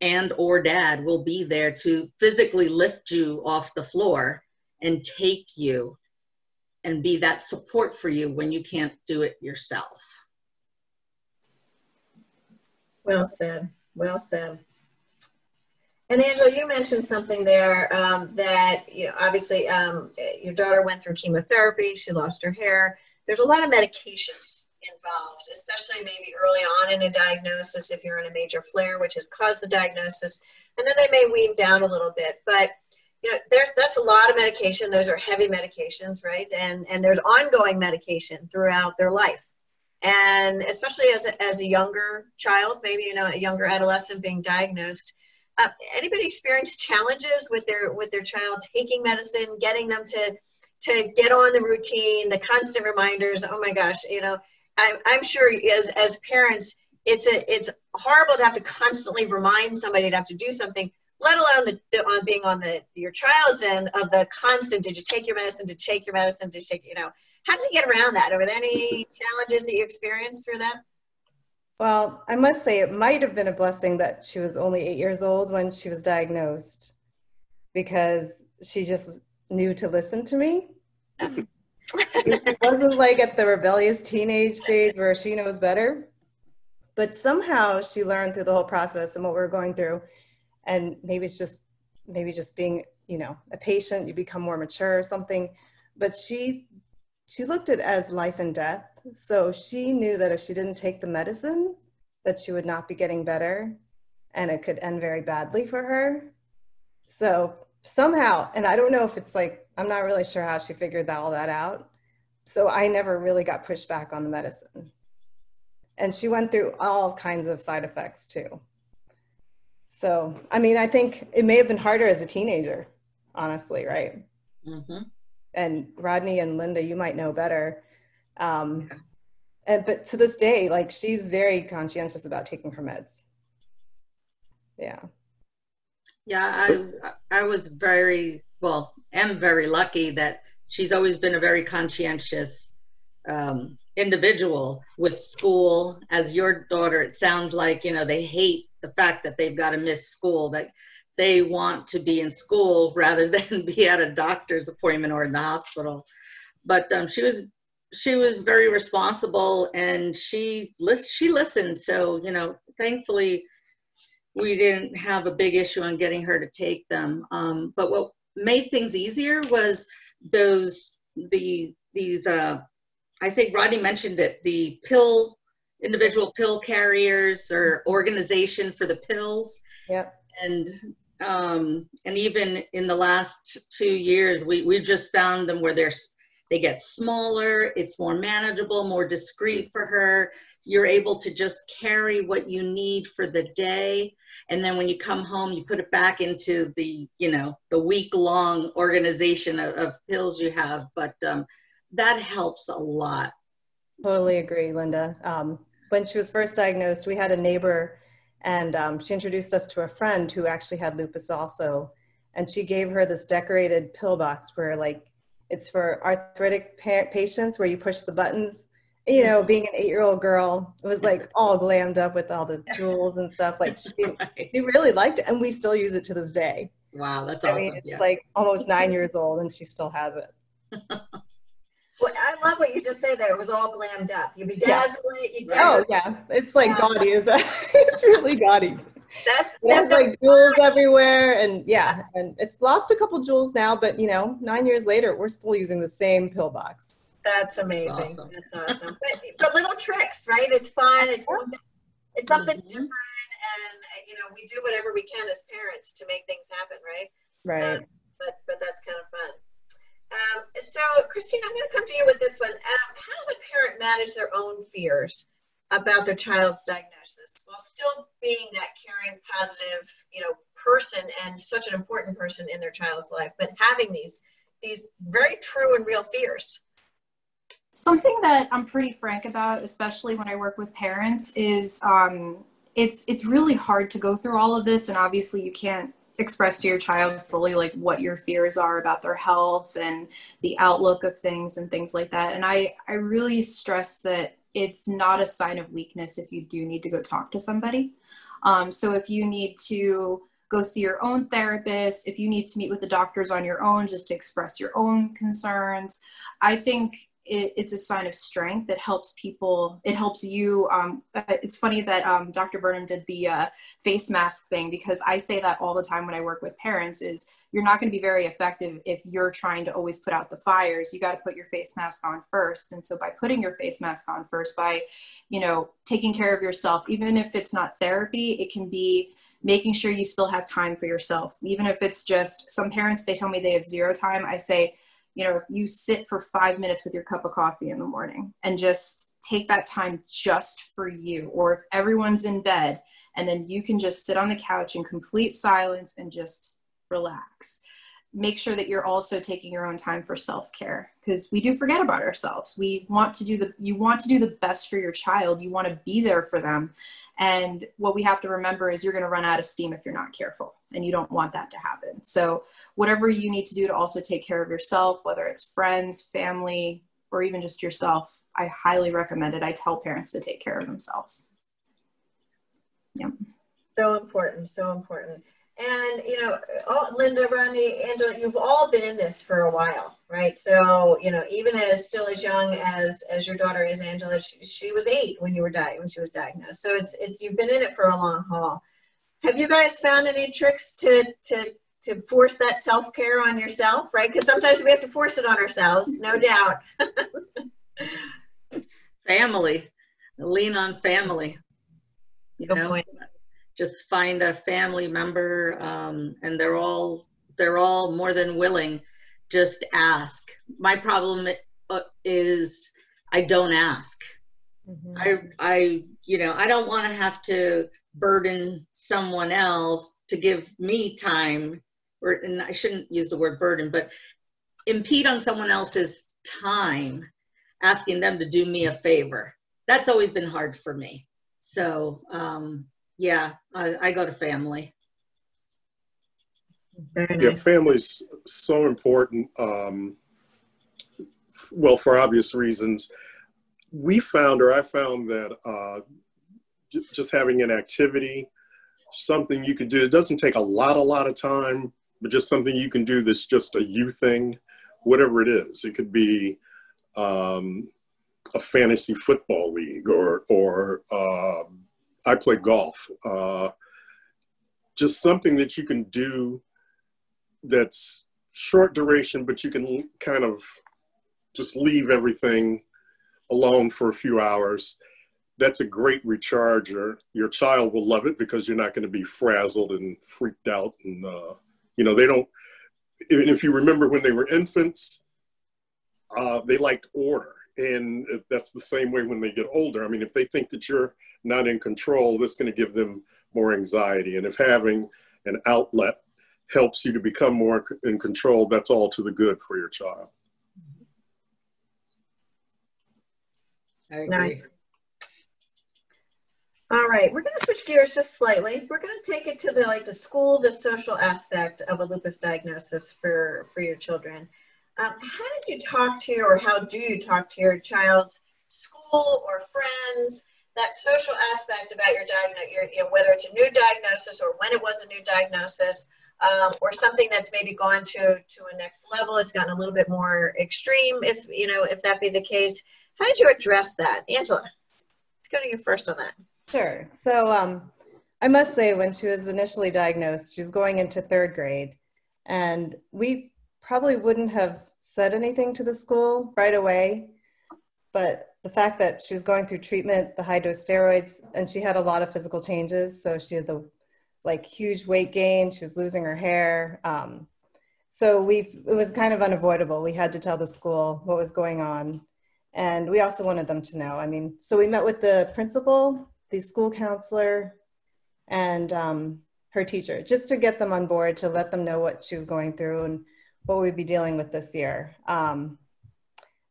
and or dad will be there to physically lift you off the floor and take you and be that support for you when you can't do it yourself Well said. Well said. And Angela, you mentioned something there um, that, you know, obviously um, your daughter went through chemotherapy, she lost her hair. There's a lot of medications involved, especially maybe early on in a diagnosis if you're in a major flare, which has caused the diagnosis. And then they may wean down a little bit. But, you know, there's that's a lot of medication. Those are heavy medications, right? And and there's ongoing medication throughout their life. And especially as a, as a younger child, maybe, you know, a younger adolescent being diagnosed, uh, anybody experience challenges with their with their child taking medicine, getting them to to get on the routine, the constant reminders? Oh my gosh, you know, I'm I'm sure as as parents, it's a it's horrible to have to constantly remind somebody to have to do something. Let alone the, the on being on the your child's end of the constant. Did you take your medicine? Did you take your medicine? Did you take you know? How did you get around that? Are there any challenges that you experienced through that? Well, I must say it might have been a blessing that she was only eight years old when she was diagnosed because she just knew to listen to me. it wasn't like at the rebellious teenage stage where she knows better, but somehow she learned through the whole process and what we were going through. And maybe it's just, maybe just being, you know, a patient, you become more mature or something. But she, she looked at it as life and death so she knew that if she didn't take the medicine, that she would not be getting better and it could end very badly for her. So somehow, and I don't know if it's like, I'm not really sure how she figured all that out. So I never really got pushed back on the medicine. And she went through all kinds of side effects too. So, I mean, I think it may have been harder as a teenager, honestly, right? Mm-hmm. And Rodney and Linda, you might know better um, and, but to this day, like she's very conscientious about taking her meds. Yeah. Yeah, I I was very well, am very lucky that she's always been a very conscientious um, individual with school. As your daughter, it sounds like you know they hate the fact that they've got to miss school. That they want to be in school rather than be at a doctor's appointment or in the hospital. But um, she was she was very responsible and she list she listened. So you know thankfully we didn't have a big issue on getting her to take them. Um, but what made things easier was those the these uh, i think rodney mentioned it the pill individual pill carriers or organization for the pills. Yep. And um, and even in the last two years we we just found them where there's they get smaller, it's more manageable, more discreet for her. You're able to just carry what you need for the day. And then when you come home, you put it back into the, you know, the week long organization of, of, pills you have. But um, that helps a lot. Totally agree, Linda. Um, when she was first diagnosed, we had a neighbor and um, she introduced us to a friend who actually had lupus also. And she gave her this decorated pill box where like it's for arthritic pa- patients where you push the buttons. You know, being an eight-year-old girl, it was like all glammed up with all the jewels and stuff. Like she, right. she really liked it, and we still use it to this day. Wow, that's I awesome. Mean, it's yeah. like almost nine years old, and she still has it. Well, I love what you just say there. It was all glammed up. You bedazzle it. You Oh yeah, it's like Yeah. gaudy. Is it's really gaudy. That's, that's like jewels everywhere, and yeah, and it's lost a couple jewels now. But you know, nine years later, we're still using the same pill box. That's amazing. Awesome. That's awesome. But, but little tricks, right? It's fun. It's something, it's something Mhm. different, and you know we do whatever we can as parents to make things happen, right? Right. But but that's kind of fun. Um, so Christine, I'm going to come to you with this one. Um, how does a parent manage their own fears about their child's diagnosis while still being that caring, positive, you know, person and such an important person in their child's life, but having these these very true and real fears? Something that I'm pretty frank about, especially when I work with parents, is um, it's it's really hard to go through all of this, and obviously you can't express to your child fully like what your fears are about their health and the outlook of things and things like that. And I I really stress that it's not a sign of weakness if you do need to go talk to somebody. Um, so if you need to go see your own therapist, if you need to meet with the doctors on your own just to express your own concerns, I think it, it's a sign of strength. It helps people. It helps you. Um, uh, it's funny that um, Dr. Burnham did the uh, face mask thing because I say that all the time when I work with parents. Is you're not going to be very effective if you're trying to always put out the fires. You got to put your face mask on first. And so by putting your face mask on first, by you know taking care of yourself, even if it's not therapy, it can be making sure you still have time for yourself. Even if it's just some parents, they tell me they have zero time. I say you know, if you sit for five minutes with your cup of coffee in the morning and just take that time just for you, or if everyone's in bed and then you can just sit on the couch in complete silence and just relax. Make sure that you're also taking your own time for self-care because we do forget about ourselves. We want to do the you want to do the best for your child. You want to be there for them. And what we have to remember is you're going to run out of steam if you're not careful, and you don't want that to happen. So whatever you need to do to also take care of yourself, whether it's friends, family, or even just yourself, I highly recommend it. I tell parents to take care of themselves. Yep. So important, so important. And you know, Linda, Ronnie, Angela, you've all been in this for a while, right? So you know, even as still as young as as your daughter is, Angela, she, she was eight when you were di- when she was diagnosed. So it's it's you've been in it for a long haul. Have you guys found any tricks to to to force that self care on yourself, right? Because sometimes we have to force it on ourselves, no doubt. Family, lean on family. You Good know, point. just find a family member, um, and they're all they're all more than willing. Just ask. My problem uh, is I don't ask. Mhm. I, I, you know, I don't want to have to burden someone else to give me time, or and I shouldn't use the word burden, but impede on someone else's time, asking them to do me a favor. That's always been hard for me. So, um, yeah, I, I go to family. Very Yeah, family's so important. Um, well, for obvious reasons. We found, or I found that uh, j- just having an activity, something you could do, it doesn't take a lot, a lot of time, but just something you can do that's just a you thing, whatever it is. It could be um, a fantasy football league, or, or uh, I play golf. Uh, just something that you can do that's short duration, but you can kind of just leave everything alone for a few hours. That's a great recharger. Your child will love it because you're not going to be frazzled and freaked out. And, uh, you know, they don't, even if you remember when they were infants, uh, they liked order. And that's the same way when they get older. I mean, if they think that you're not in control, that's going to give them more anxiety. And if having an outlet helps you to become more in control, that's all to the good for your child. I agree. Nice. All right, we're going to switch gears just slightly. We're going to take it to the like the school, the social aspect of a lupus diagnosis for for your children. Um, how did you talk to, your, or how do you talk to your child's school or friends? That social aspect about your diagnosis, you know, whether it's a new diagnosis or when it was a new diagnosis, um, or something that's maybe gone to to a next level. It's gotten a little bit more extreme, if you know, if that be the case. How did you address that, Angela? Let's go to you first on that. Sure. So um, I must say, when she was initially diagnosed, she was going into third grade, and we probably wouldn't have said anything to the school right away, but the fact that she was going through treatment, the high dose steroids, and she had a lot of physical changes. So she had the like huge weight gain. She was losing her hair. Um, so we it was kind of unavoidable. We had to tell the school what was going on, and we also wanted them to know. I mean, so we met with the principal, the school counselor, and um, her teacher, just to get them on board to let them know what she was going through and what we'd be dealing with this year. Um,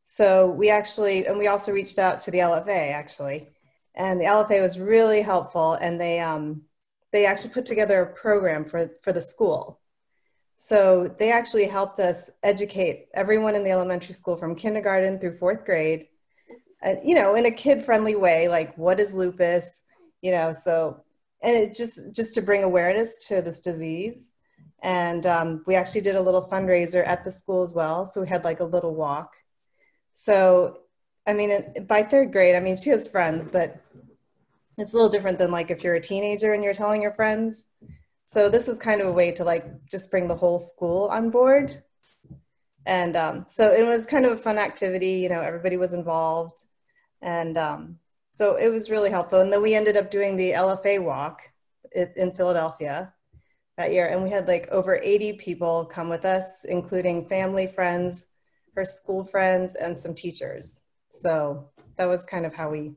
so we actually, and we also reached out to the LFA actually, and the LFA was really helpful, and they um, they actually put together a program for, for the school. So they actually helped us educate everyone in the elementary school from kindergarten through fourth grade, and, you know, in a kid friendly way, like what is lupus, you know, so, and it just, just to bring awareness to this disease. And um, we actually did a little fundraiser at the school as well. So we had like a little walk. So, I mean, by third grade, I mean, she has friends, but it's a little different than like if you're a teenager and you're telling your friends. So this was kind of a way to like just bring the whole school on board. And um, so it was kind of a fun activity, you know, everybody was involved. And um, so it was really helpful. And then we ended up doing the LFA walk in Philadelphia that year. And we had like over 80 people come with us, including family, friends, her school friends, and some teachers. So that was kind of how we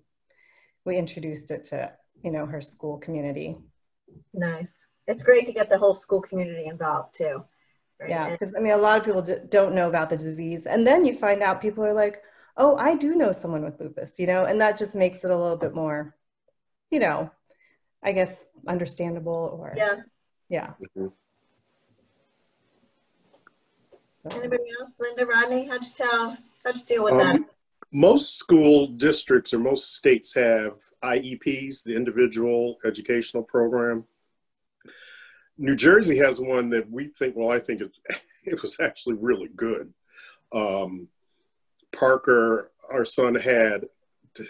we introduced it to you know her school community nice it's great to get the whole school community involved too right? yeah because i mean a lot of people don't know about the disease and then you find out people are like oh i do know someone with lupus you know and that just makes it a little bit more you know i guess understandable or yeah yeah mm-hmm. anybody else linda rodney how'd you tell how'd you deal with um, that most school districts or most states have IEPs, the individual educational program. New Jersey has one that we think, well, I think it, it was actually really good. Um, Parker, our son, had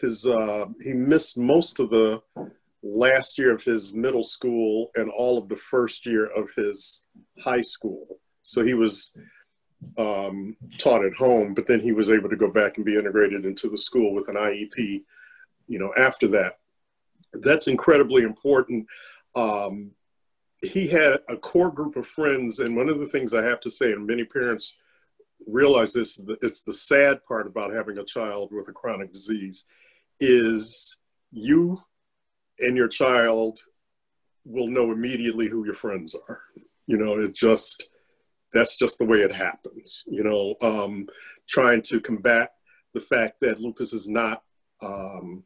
his, uh, he missed most of the last year of his middle school and all of the first year of his high school. So he was um, taught at home, but then he was able to go back and be integrated into the school with an IEP, you know, after that. That's incredibly important. Um, he had a core group of friends, and one of the things I have to say, and many parents realize this, it's the sad part about having a child with a chronic disease, is you and your child will know immediately who your friends are. You know, it just, that's just the way it happens. You know, um, trying to combat the fact that lupus is not um,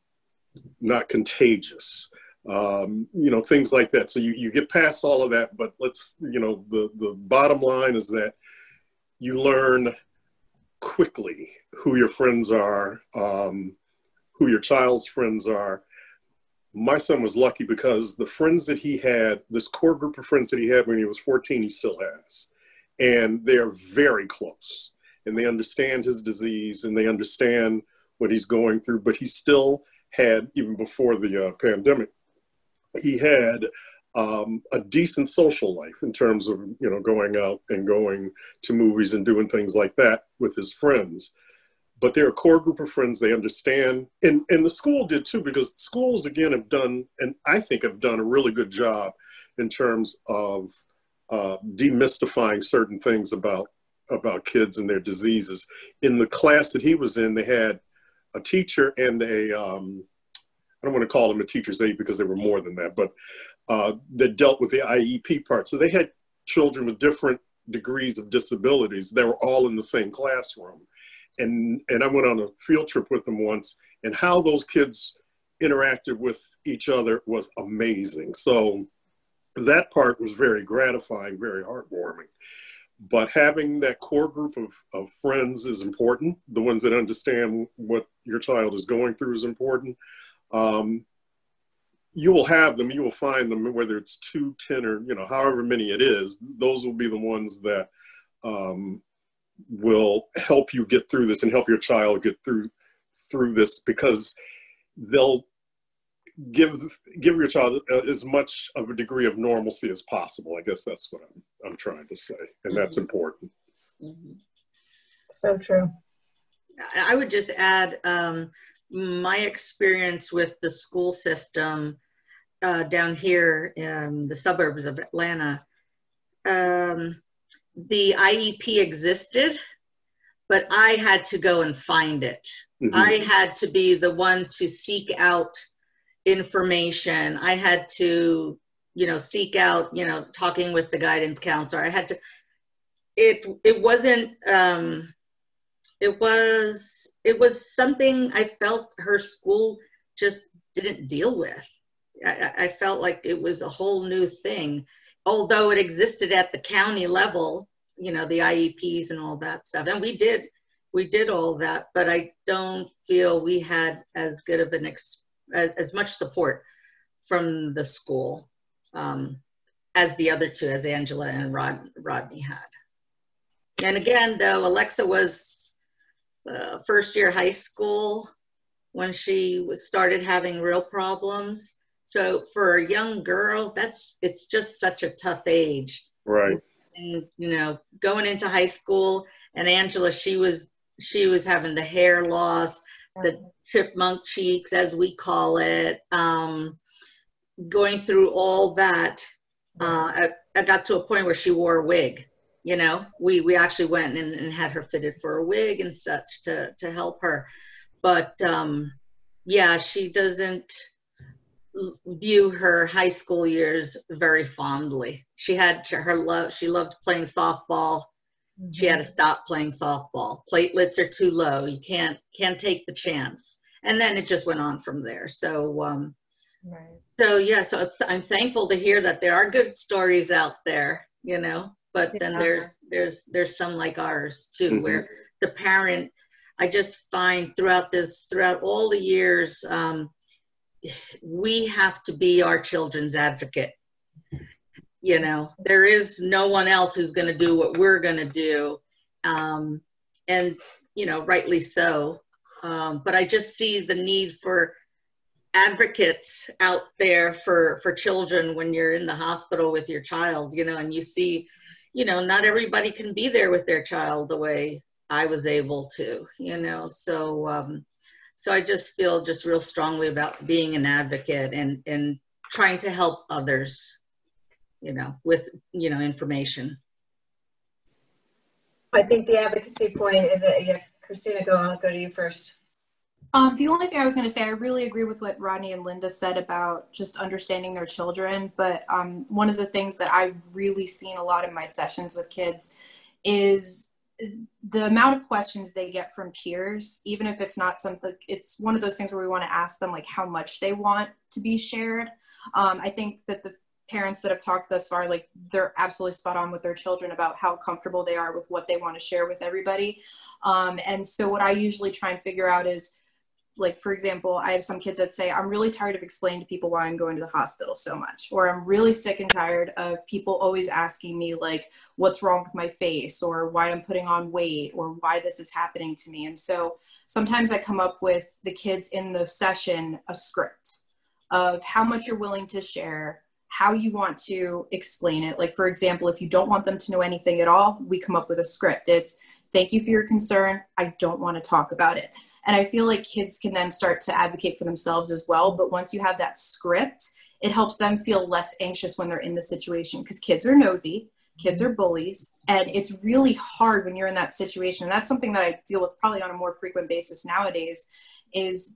not contagious. Um, you know, things like that. So you, you get past all of that, but let's, you know, the, the bottom line is that you learn quickly who your friends are, um, who your child's friends are. My son was lucky because the friends that he had, this core group of friends that he had when he was 14, he still has and they're very close and they understand his disease and they understand what he's going through but he still had even before the uh, pandemic he had um, a decent social life in terms of you know going out and going to movies and doing things like that with his friends but they're a core group of friends they understand and and the school did too because schools again have done and i think have done a really good job in terms of uh, demystifying certain things about about kids and their diseases. In the class that he was in, they had a teacher and a um, I don't want to call them a teacher's aide because they were more than that, but uh, that dealt with the IEP part. So they had children with different degrees of disabilities. They were all in the same classroom. And, and I went on a field trip with them once, and how those kids interacted with each other was amazing. So that part was very gratifying, very heartwarming. But having that core group of, of friends is important. The ones that understand what your child is going through is important. Um, you will have them, you will find them, whether it's two, ten, or you know, however many it is. Those will be the ones that um, will help you get through this and help your child get through through this because they'll give give your child as much of a degree of normalcy as possible. I guess that's what I'm I'm trying to say, and that's Mhm. important. Mm-hmm. So true. I I would just add um, my experience with the school system uh, down here in the suburbs of Atlanta. Um, the IEP existed, but I had to go and find it. Mhm. I had to be the one to seek out information. I had to, you know, seek out, you know, talking with the guidance counselor. I had to. It it wasn't. Um, it was it was something I felt her school just didn't deal with. I, I- felt like it was a whole new thing, although it existed at the county level. You know, the IEPs and all that stuff, and we did we did all that, but I don't feel we had as good of an ex- as, as much support from the school um, as the other two, as Angela and Rod, Rodney had. And again, though, Alexa was uh, first year high school when she was started having real problems. So for a young girl, that's it's just such a tough age. Right. and you know going into high school and angela she was she was having the hair loss the chipmunk cheeks as we call it um, going through all that uh, I, I got to a point where she wore a wig you know? We we actually went and, and had her fitted for a wig and such to to help her. But um yeah she doesn't l- view her high school years very fondly. She had her love she loved playing softball. She had to stop playing softball. Platelets are too low. You can't can't take the chance. And then it just went on from there. So um Right. so yeah so it's, i'm thankful to hear that there are good stories out there you know but then there's there's there's some like ours too Mhm. where the parent i just find throughout this throughout all the years um, we have to be our children's advocate. You know there is no one else who's going to do what we're going to do. Um, and you know rightly so. Um, but i just see the need for advocates out there for for children when you're in the hospital with your child you know and you see you know not everybody can be there with their child the way i was able to you know. So um so i just feel just real strongly about being an advocate and and trying to help others you know with you know information I think the advocacy point is that, yeah, Christina, go, I'll go to you first. Um, the only thing I was going to say, I really agree with what Rodney and Linda said about just understanding their children. But um, one of the things that I've really seen a lot in my sessions with kids is the amount of questions they get from peers, even if it's not something, it's one of those things where we want to ask them like how much they want to be shared. Um, I think that the parents that have talked thus far, like they're absolutely spot on with their children about how comfortable they are with what they want to share with everybody. Um, and so what I usually try and figure out is, like for example i have some kids that say i'm really tired of explaining to people why i'm going to the hospital so much or i'm really sick and tired of people always asking me like what's wrong with my face or why i'm putting on weight or why this is happening to me. And so sometimes i come up with the kids in the session a script of how much you're willing to share how you want to explain it. Like for example if you don't want them to know anything at all we come up with a script. It's thank you for your concern. I don't want to talk about it and I feel like kids can then start to advocate for themselves as well. But once you have that script, it helps them feel less anxious when they're in the situation because kids are nosy, kids mm-hmm. are bullies, and it's really hard when you're in that situation. And that's something that I deal with probably on a more frequent basis nowadays is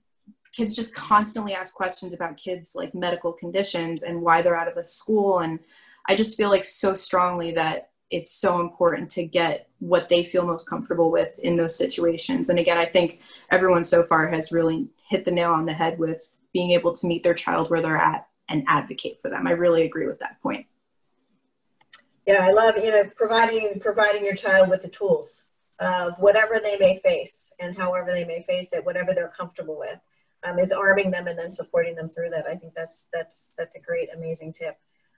kids just constantly ask questions about kids like medical conditions and why they're out of the school and I just feel like so strongly that it's so important to get what they feel most comfortable with in those situations. And again, I think everyone so far has really hit the nail on the head with being able to meet their child where they're at and advocate for them. I really agree with that point. Yeah, I love, you know, providing, providing your child with the tools of whatever they may face and however they may face it, whatever they're comfortable with. um, is arming them and then supporting them through that. I think that's that's that's a great, amazing tip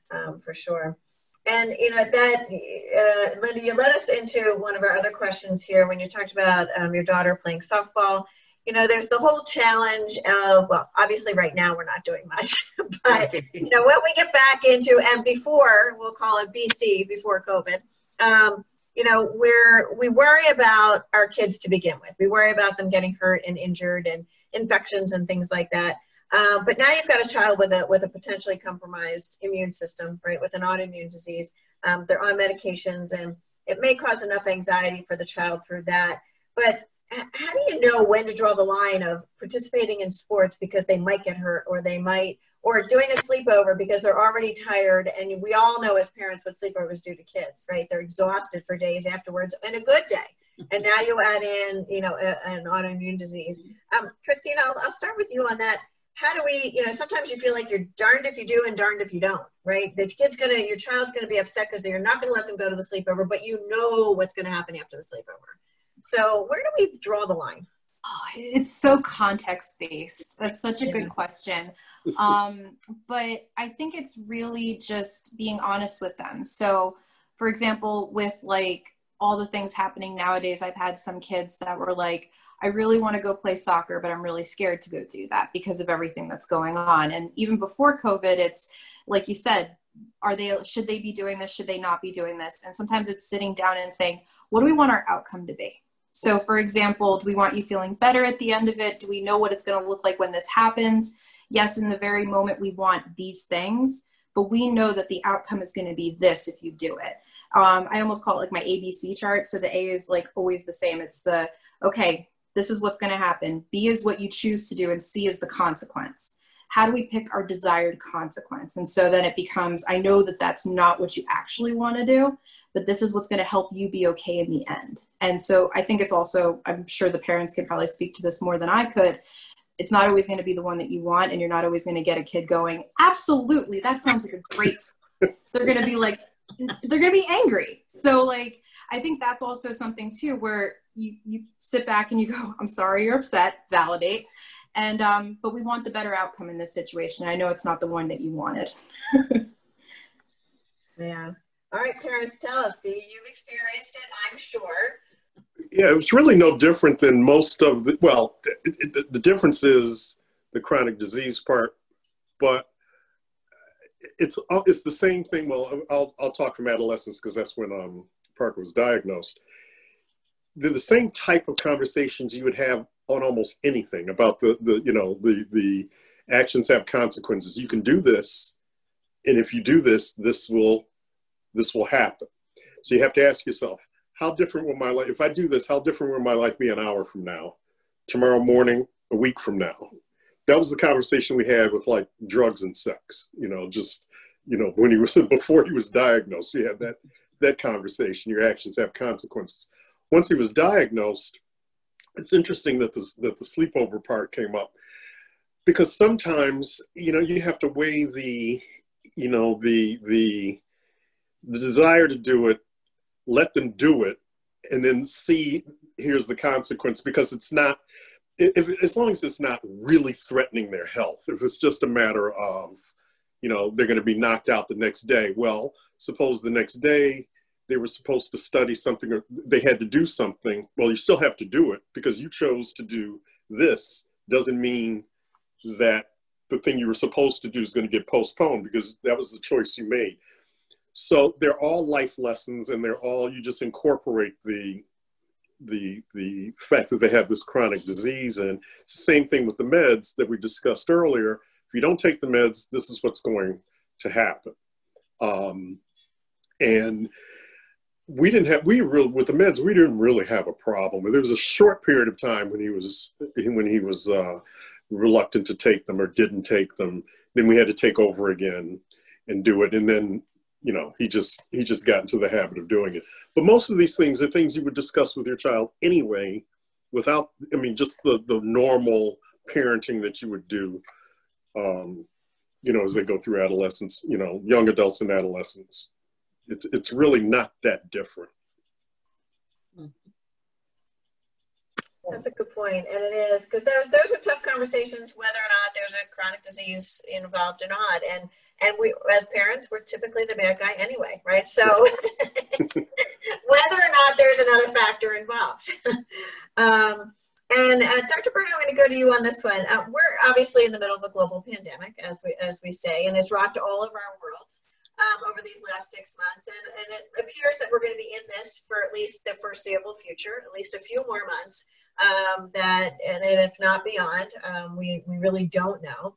um, for sure. And you know that, uh, Linda, you led us into one of our other questions here when you talked about um, your daughter playing softball. You know, there's the whole challenge of well, obviously right now we're not doing much, but you know when we get back into and before we'll call it BC before COVID. Um, you know, we're we worry about our kids to begin with. We worry about them getting hurt and injured and infections and things like that. Um, but now you've got a child with a with a potentially compromised immune system, right, with an autoimmune disease. Um, they're on medications, and it may cause enough anxiety for the child through that. But how do you know when to draw the line of participating in sports because they might get hurt or they might or doing a sleepover because they're already tired and we all know as parents what sleepovers do to kids right they're exhausted for days afterwards and a good day and now you add in you know a, an autoimmune disease um, christina I'll, I'll start with you on that how do we, you know, sometimes you feel like you're darned if you do and darned if you don't, right? The kid's gonna, your child's gonna be upset because you're not gonna let them go to the sleepover, but you know what's gonna happen after the sleepover. So where do we draw the line? Oh, it's so context based. That's such a good question. Um, but I think it's really just being honest with them. So, for example, with like all the things happening nowadays, I've had some kids that were like, I really want to go play soccer, but I'm really scared to go do that because of everything that's going on. And even before COVID, it's like you said, are they should they be doing this? Should they not be doing this? And sometimes it's sitting down and saying, what do we want our outcome to be? So, for example, do we want you feeling better at the end of it? Do we know what it's going to look like when this happens? Yes, in the very moment, we want these things, but we know that the outcome is going to be this if you do it. Um, I almost call it like my ABC chart. So the A is like always the same. It's the, okay, this is what's going to happen. B is what you choose to do, and C is the consequence. How do we pick our desired consequence? And so then it becomes I know that that's not what you actually want to do, but this is what's going to help you be okay in the end. And so I think it's also, I'm sure the parents can probably speak to this more than I could. It's not always going to be the one that you want, and you're not always going to get a kid going, absolutely, that sounds like a great. they're going to be like, they're going to be angry. So, like, I think that's also something too, where you you sit back and you go, I'm sorry you're upset, validate. And um, but we want the better outcome in this situation. I know it's not the one that you wanted. yeah. All right, parents, tell us. You've experienced it, I'm sure. Yeah, it was really no different than most of the. Well, it, it, the difference is the chronic disease part, but it's it's the same thing. Well, I'll I'll talk from adolescence because that's when um, Parker was diagnosed they're the same type of conversations you would have on almost anything about the, the you know the the actions have consequences. You can do this and if you do this this will this will happen. So you have to ask yourself how different will my life if i do this how different will my life be an hour from now tomorrow morning a week from now? That was the conversation we had with like drugs and sex you know just you know when he was before he was diagnosed we had that that conversation your actions have consequences once he was diagnosed, it's interesting that the, that the sleepover part came up because sometimes, you know, you have to weigh the, you know, the, the, the desire to do it, let them do it, and then see here's the consequence because it's not, if, as long as it's not really threatening their health, if it's just a matter of, you know, they're going to be knocked out the next day. Well, suppose the next day they were supposed to study something or they had to do something, well, you still have to do it because you chose to do this doesn't mean that the thing you were supposed to do is going to get postponed because that was the choice you made. So they're all life lessons and they're all, you just incorporate the, the, the fact that they have this chronic disease. And it's the same thing with the meds that we discussed earlier. If you don't take the meds, this is what's going to happen. Um, and we didn't have we really with the meds we didn't really have a problem. There was a short period of time when he was when he was uh, reluctant to take them or didn't take them. Then we had to take over again and do it. And then you know he just he just got into the habit of doing it. But most of these things are things you would discuss with your child anyway without i mean just the the normal parenting that you would do um you know as they go through adolescence you know young adults and adolescents it's it's really not that different. That's a good point, and it is because those those are tough conversations whether or not there's a chronic disease involved or not, and and we as parents we're typically the bad guy anyway, right? So whether or not there's another factor involved. um, and uh, Dr. Berto, I'm going to go to you on this one. Uh, we're obviously in the middle of a global pandemic, as we as we say, and it's rocked all of our worlds um, over these last six months. And, and it appears that we're going to be in this for at least the foreseeable future, at least a few more months um, that, and if not beyond, um, we, we really don't know.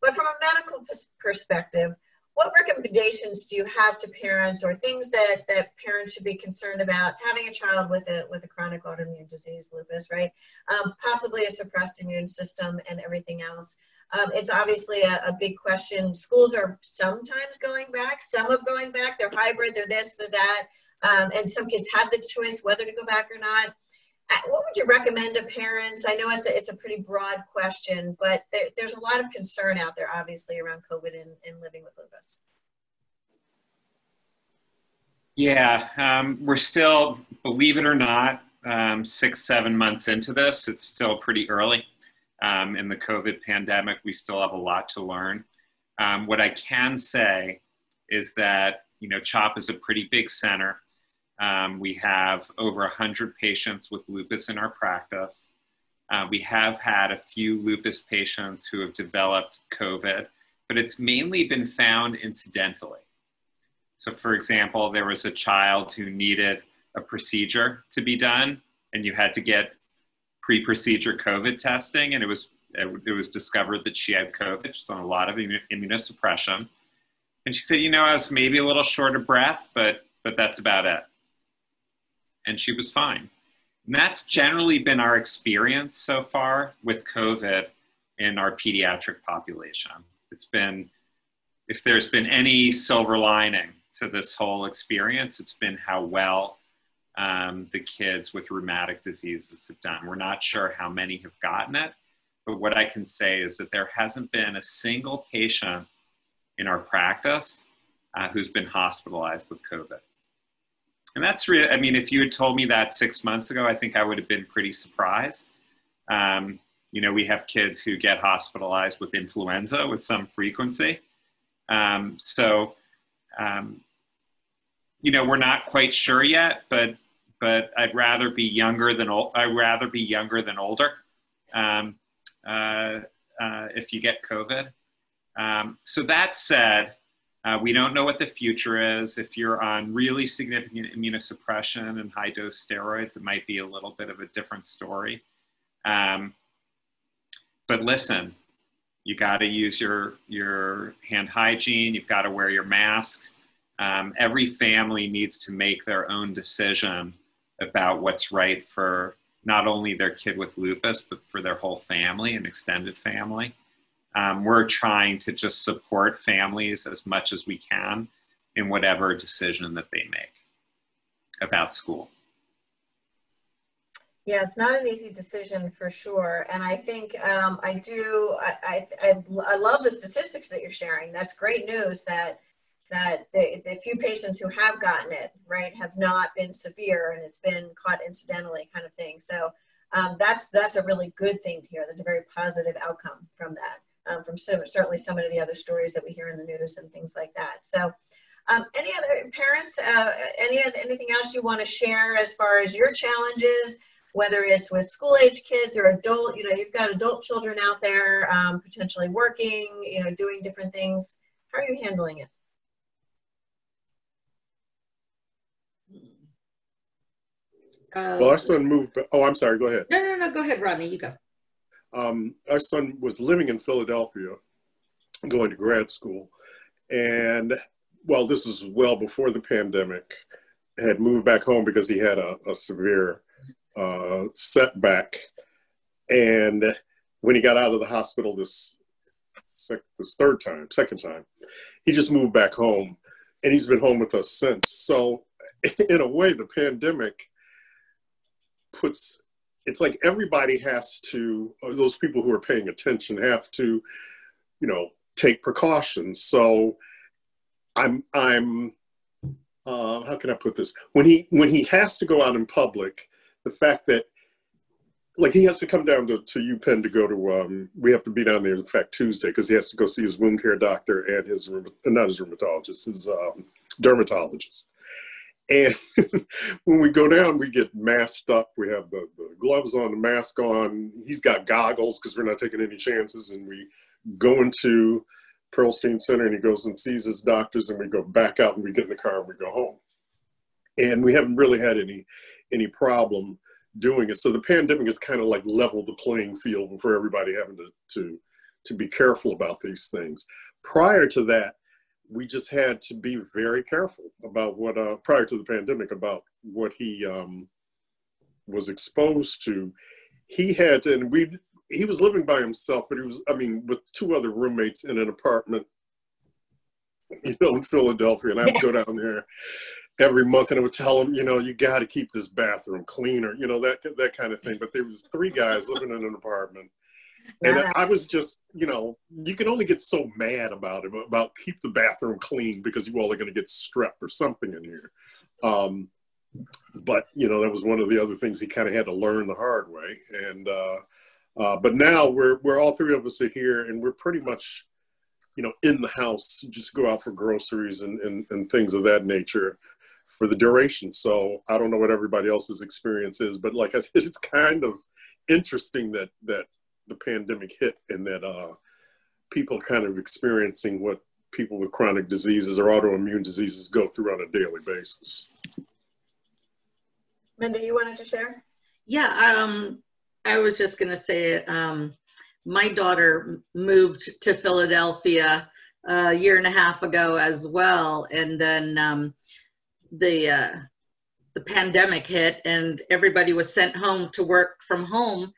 But from a medical perspective, what recommendations do you have to parents or things that, that parents should be concerned about having a child with a, with a chronic autoimmune disease, lupus, right? Um, possibly a suppressed immune system and everything else. Um, it's obviously a, a, big question. Schools are sometimes going back, some of going back. They're hybrid, they're this, they're that. Um, and some kids have the choice whether to go back or not. Uh, what would you recommend to parents? I know it's a, it's a pretty broad question, but there, there's a lot of concern out there, obviously, around COVID and, and living with lupus. Yeah, um, we're still, believe it or not, um, six, seven months into this. It's still pretty early. Um, in the COVID pandemic, we still have a lot to learn. Um, what I can say is that, you know, CHOP is a pretty big center. Um, we have over 100 patients with lupus in our practice. Uh, we have had a few lupus patients who have developed COVID, but it's mainly been found incidentally. So, for example, there was a child who needed a procedure to be done, and you had to get pre procedure COVID testing, and it was, it was discovered that she had COVID. She's on a lot of immunosuppression. And she said, You know, I was maybe a little short of breath, but, but that's about it and she was fine. And that's generally been our experience so far with COVID in our pediatric population. It's been, if there's been any silver lining to this whole experience, it's been how well um, the kids with rheumatic diseases have done. We're not sure how many have gotten it, but what I can say is that there hasn't been a single patient in our practice uh, who's been hospitalized with COVID and that's really, I mean, if you had told me that six months ago, I think I would have been pretty surprised. Um, you know, we have kids who get hospitalized with influenza with some frequency. Um, so, um, you know, we're not quite sure yet, but but I'd rather be younger than old. I'd rather be younger than older. Um, uh, uh, if you get COVID. Um, so that said, uh, we don't know what the future is. If you're on really significant immunosuppression and high dose steroids, it might be a little bit of a different story. Um, but listen, you got to use your, your hand hygiene, you've got to wear your mask. Um, every family needs to make their own decision about what's right for not only their kid with lupus, but for their whole family and extended family. Um, we're trying to just support families as much as we can in whatever decision that they make about school. Yeah, it's not an easy decision for sure. And I think um, I do, I, I, I, love the statistics that you're sharing. That's great news that that the, the few patients who have gotten it, right, have not been severe and it's been caught incidentally kind of thing. So um, that's, that's a really good thing to hear. That's a very positive outcome from that um, from some, certainly some of the other stories that we hear in the news and things like that. So um, any other parents, uh, any anything else you want to share as far as your challenges, whether it's with school age kids or adult, you know, you've got adult children out there um, potentially working, you know, doing different things. How are you handling it? Uh, well, our son moved. Oh, I'm sorry. Go ahead. No, no, no. Go ahead, Rodney. You go. Um, our son was living in Philadelphia, going to grad school, and well, this was well before the pandemic. Had moved back home because he had a, a severe uh, setback, and when he got out of the hospital this sec- this third time, second time, he just moved back home, and he's been home with us since. So, in a way, the pandemic puts it's like everybody has to those people who are paying attention have to you know take precautions. So i'm i'm uh, how can i put this? When he when he has to go out in public the fact that like he has to come down to, to UPenn to go to um, we have to be down there in fact Tuesday because he has to go see his wound care doctor and his not his rheumatologist his um, dermatologist and when we go down we get masked up we have the, the gloves on the mask on he's got goggles because we're not taking any chances and we go into Pearlstein Center and he goes and sees his doctors and we go back out and we get in the car and we go home and we haven't really had any any problem doing it. So the pandemic has kind of like leveled the playing field for everybody having to, to, to be careful about these things. Prior to that, we just had to be very careful about what, uh, prior to the pandemic, about what he um, was exposed to. He had to, and we, he was living by himself, but he was, I mean, with two other roommates in an apartment, you know, in Philadelphia. And I would go down there every month and I would tell him, you know, you got to keep this bathroom cleaner, you know, that that kind of thing. But there was three guys living in an apartment. And I was just, you know, you can only get so mad about it, about keep the bathroom clean because you all are going to get strep or something in here. Um, but, you know, that was one of the other things he kind of had to learn the hard way. And, uh, uh, but now we're, we're all three of us are here and we're pretty much, you know, in the house, just go out for groceries and, and, and things of that nature for the duration. So I don't know what everybody else's experience is, but like I said, it's kind of interesting that that the pandemic hit and that uh, people kind of experiencing what people with chronic diseases or autoimmune diseases go through on a daily basis. Minda, you wanted to share? Yeah, um, I was just going to say um, my daughter moved to Philadelphia a year and a half ago as well. And then um, the uh, the pandemic hit and everybody was sent home to work from home.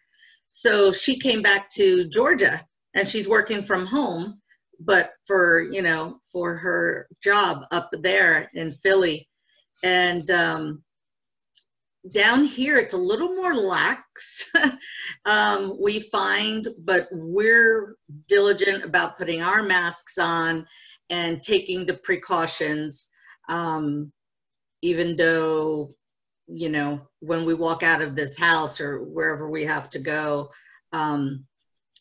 So she came back to Georgia and she's working from home, but for you know for her job up there in Philly, and um, down here it's a little more lax. um, we find, but we're diligent about putting our masks on and taking the precautions. Um, even though you know when we walk out of this house or wherever we have to go um,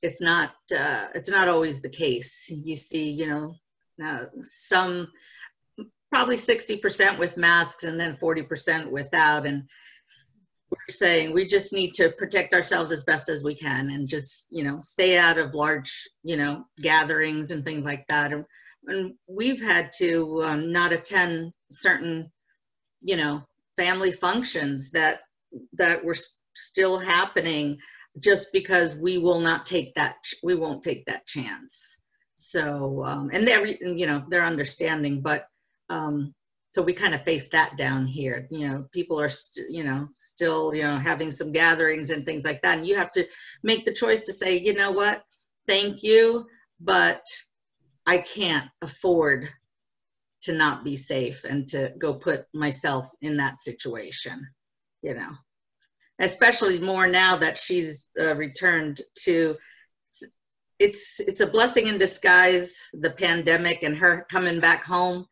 it's not uh, it's not always the case. You see you know uh, some probably 60% with masks and then 40% without. And we're saying we just need to protect ourselves as best as we can and just you know stay out of large you know gatherings and things like that. And, and we've had to um, not attend certain you know family functions that that were still happening just because we will not take that we won't take that chance. So um, and they're you know they're understanding but um, so we kind of face that down here. You know people are st- you know still you know having some gatherings and things like that. And you have to make the choice to say you know what? Thank you but i can't afford to not be safe and to go put myself in that situation, you know. Especially more now that she's uh, returned to it's it's a blessing in disguise the pandemic and her coming back home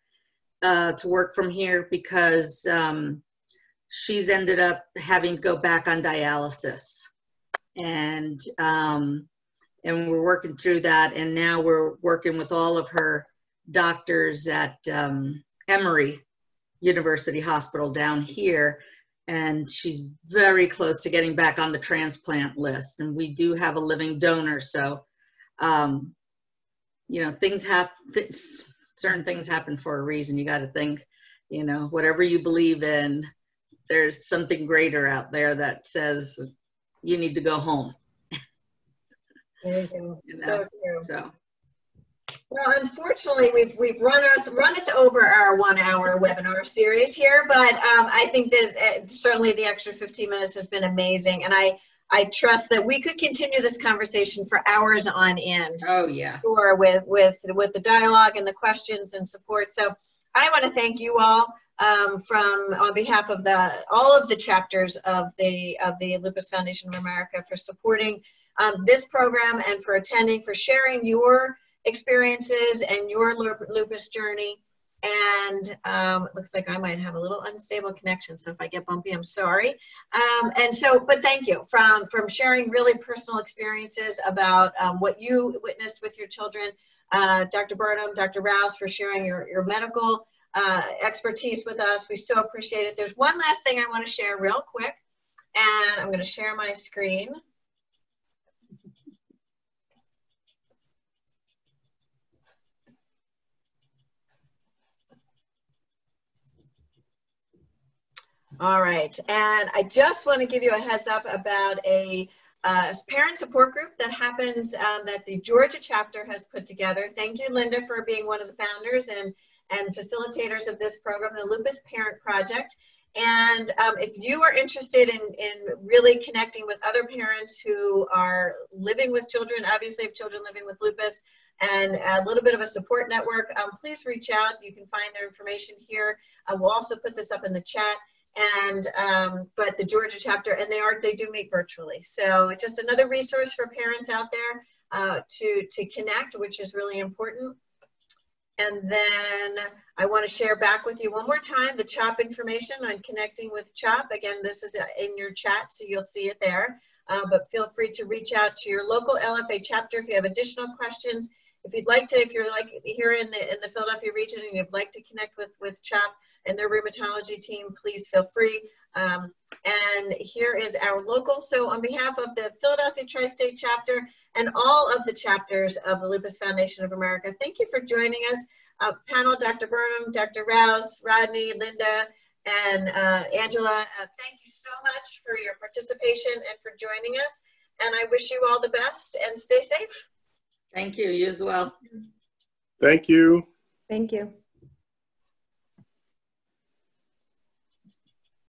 uh, to work from here because um, she's ended up having to go back on dialysis and um, and we're working through that and now we're working with all of her doctors at um, Emory University Hospital down here, and she's very close to getting back on the transplant list. And we do have a living donor, so um, you know things happen. Certain things happen for a reason. You got to think, you know, whatever you believe in, there's something greater out there that says you need to go home. There you go. you know? So true. So well, unfortunately, we've we've run our, run it over our one-hour webinar series here, but um, I think that uh, certainly the extra 15 minutes has been amazing, and I I trust that we could continue this conversation for hours on end. Oh yeah, sure, with with with the dialogue and the questions and support. So I want to thank you all um, from on behalf of the all of the chapters of the of the Lupus Foundation of America for supporting um, this program and for attending, for sharing your experiences and your lupus journey. And um, it looks like I might have a little unstable connection. So if I get bumpy, I'm sorry. Um, and so, but thank you from, from sharing really personal experiences about um, what you witnessed with your children. Uh, Dr. Burnham, Dr. Rouse for sharing your, your medical uh, expertise with us. We so appreciate it. There's one last thing I want to share real quick. And I'm going to share my screen. All right, and I just want to give you a heads up about a uh, parent support group that happens um, that the Georgia chapter has put together. Thank you, Linda, for being one of the founders and, and facilitators of this program, the Lupus Parent Project. And um, if you are interested in, in really connecting with other parents who are living with children, obviously have children living with lupus, and a little bit of a support network, um, please reach out. You can find their information here. Uh, we'll also put this up in the chat and um, but the Georgia chapter, and they are they do meet virtually. So just another resource for parents out there uh, to to connect, which is really important. And then I want to share back with you one more time the CHOP information on connecting with CHOP. Again, this is uh, in your chat, so you'll see it there. Uh, but feel free to reach out to your local LFA chapter if you have additional questions. If you'd like to, if you're like here in the in the Philadelphia region and you'd like to connect with with CHOP, and their rheumatology team, please feel free. Um, and here is our local. So on behalf of the Philadelphia Tri-State chapter and all of the chapters of the Lupus Foundation of America, thank you for joining us. Uh, panel, Dr. Burnham, Dr. Rouse, Rodney, Linda, and uh, Angela, uh, thank you so much for your participation and for joining us. And I wish you all the best and stay safe. Thank you, you as well. Thank you. Thank you.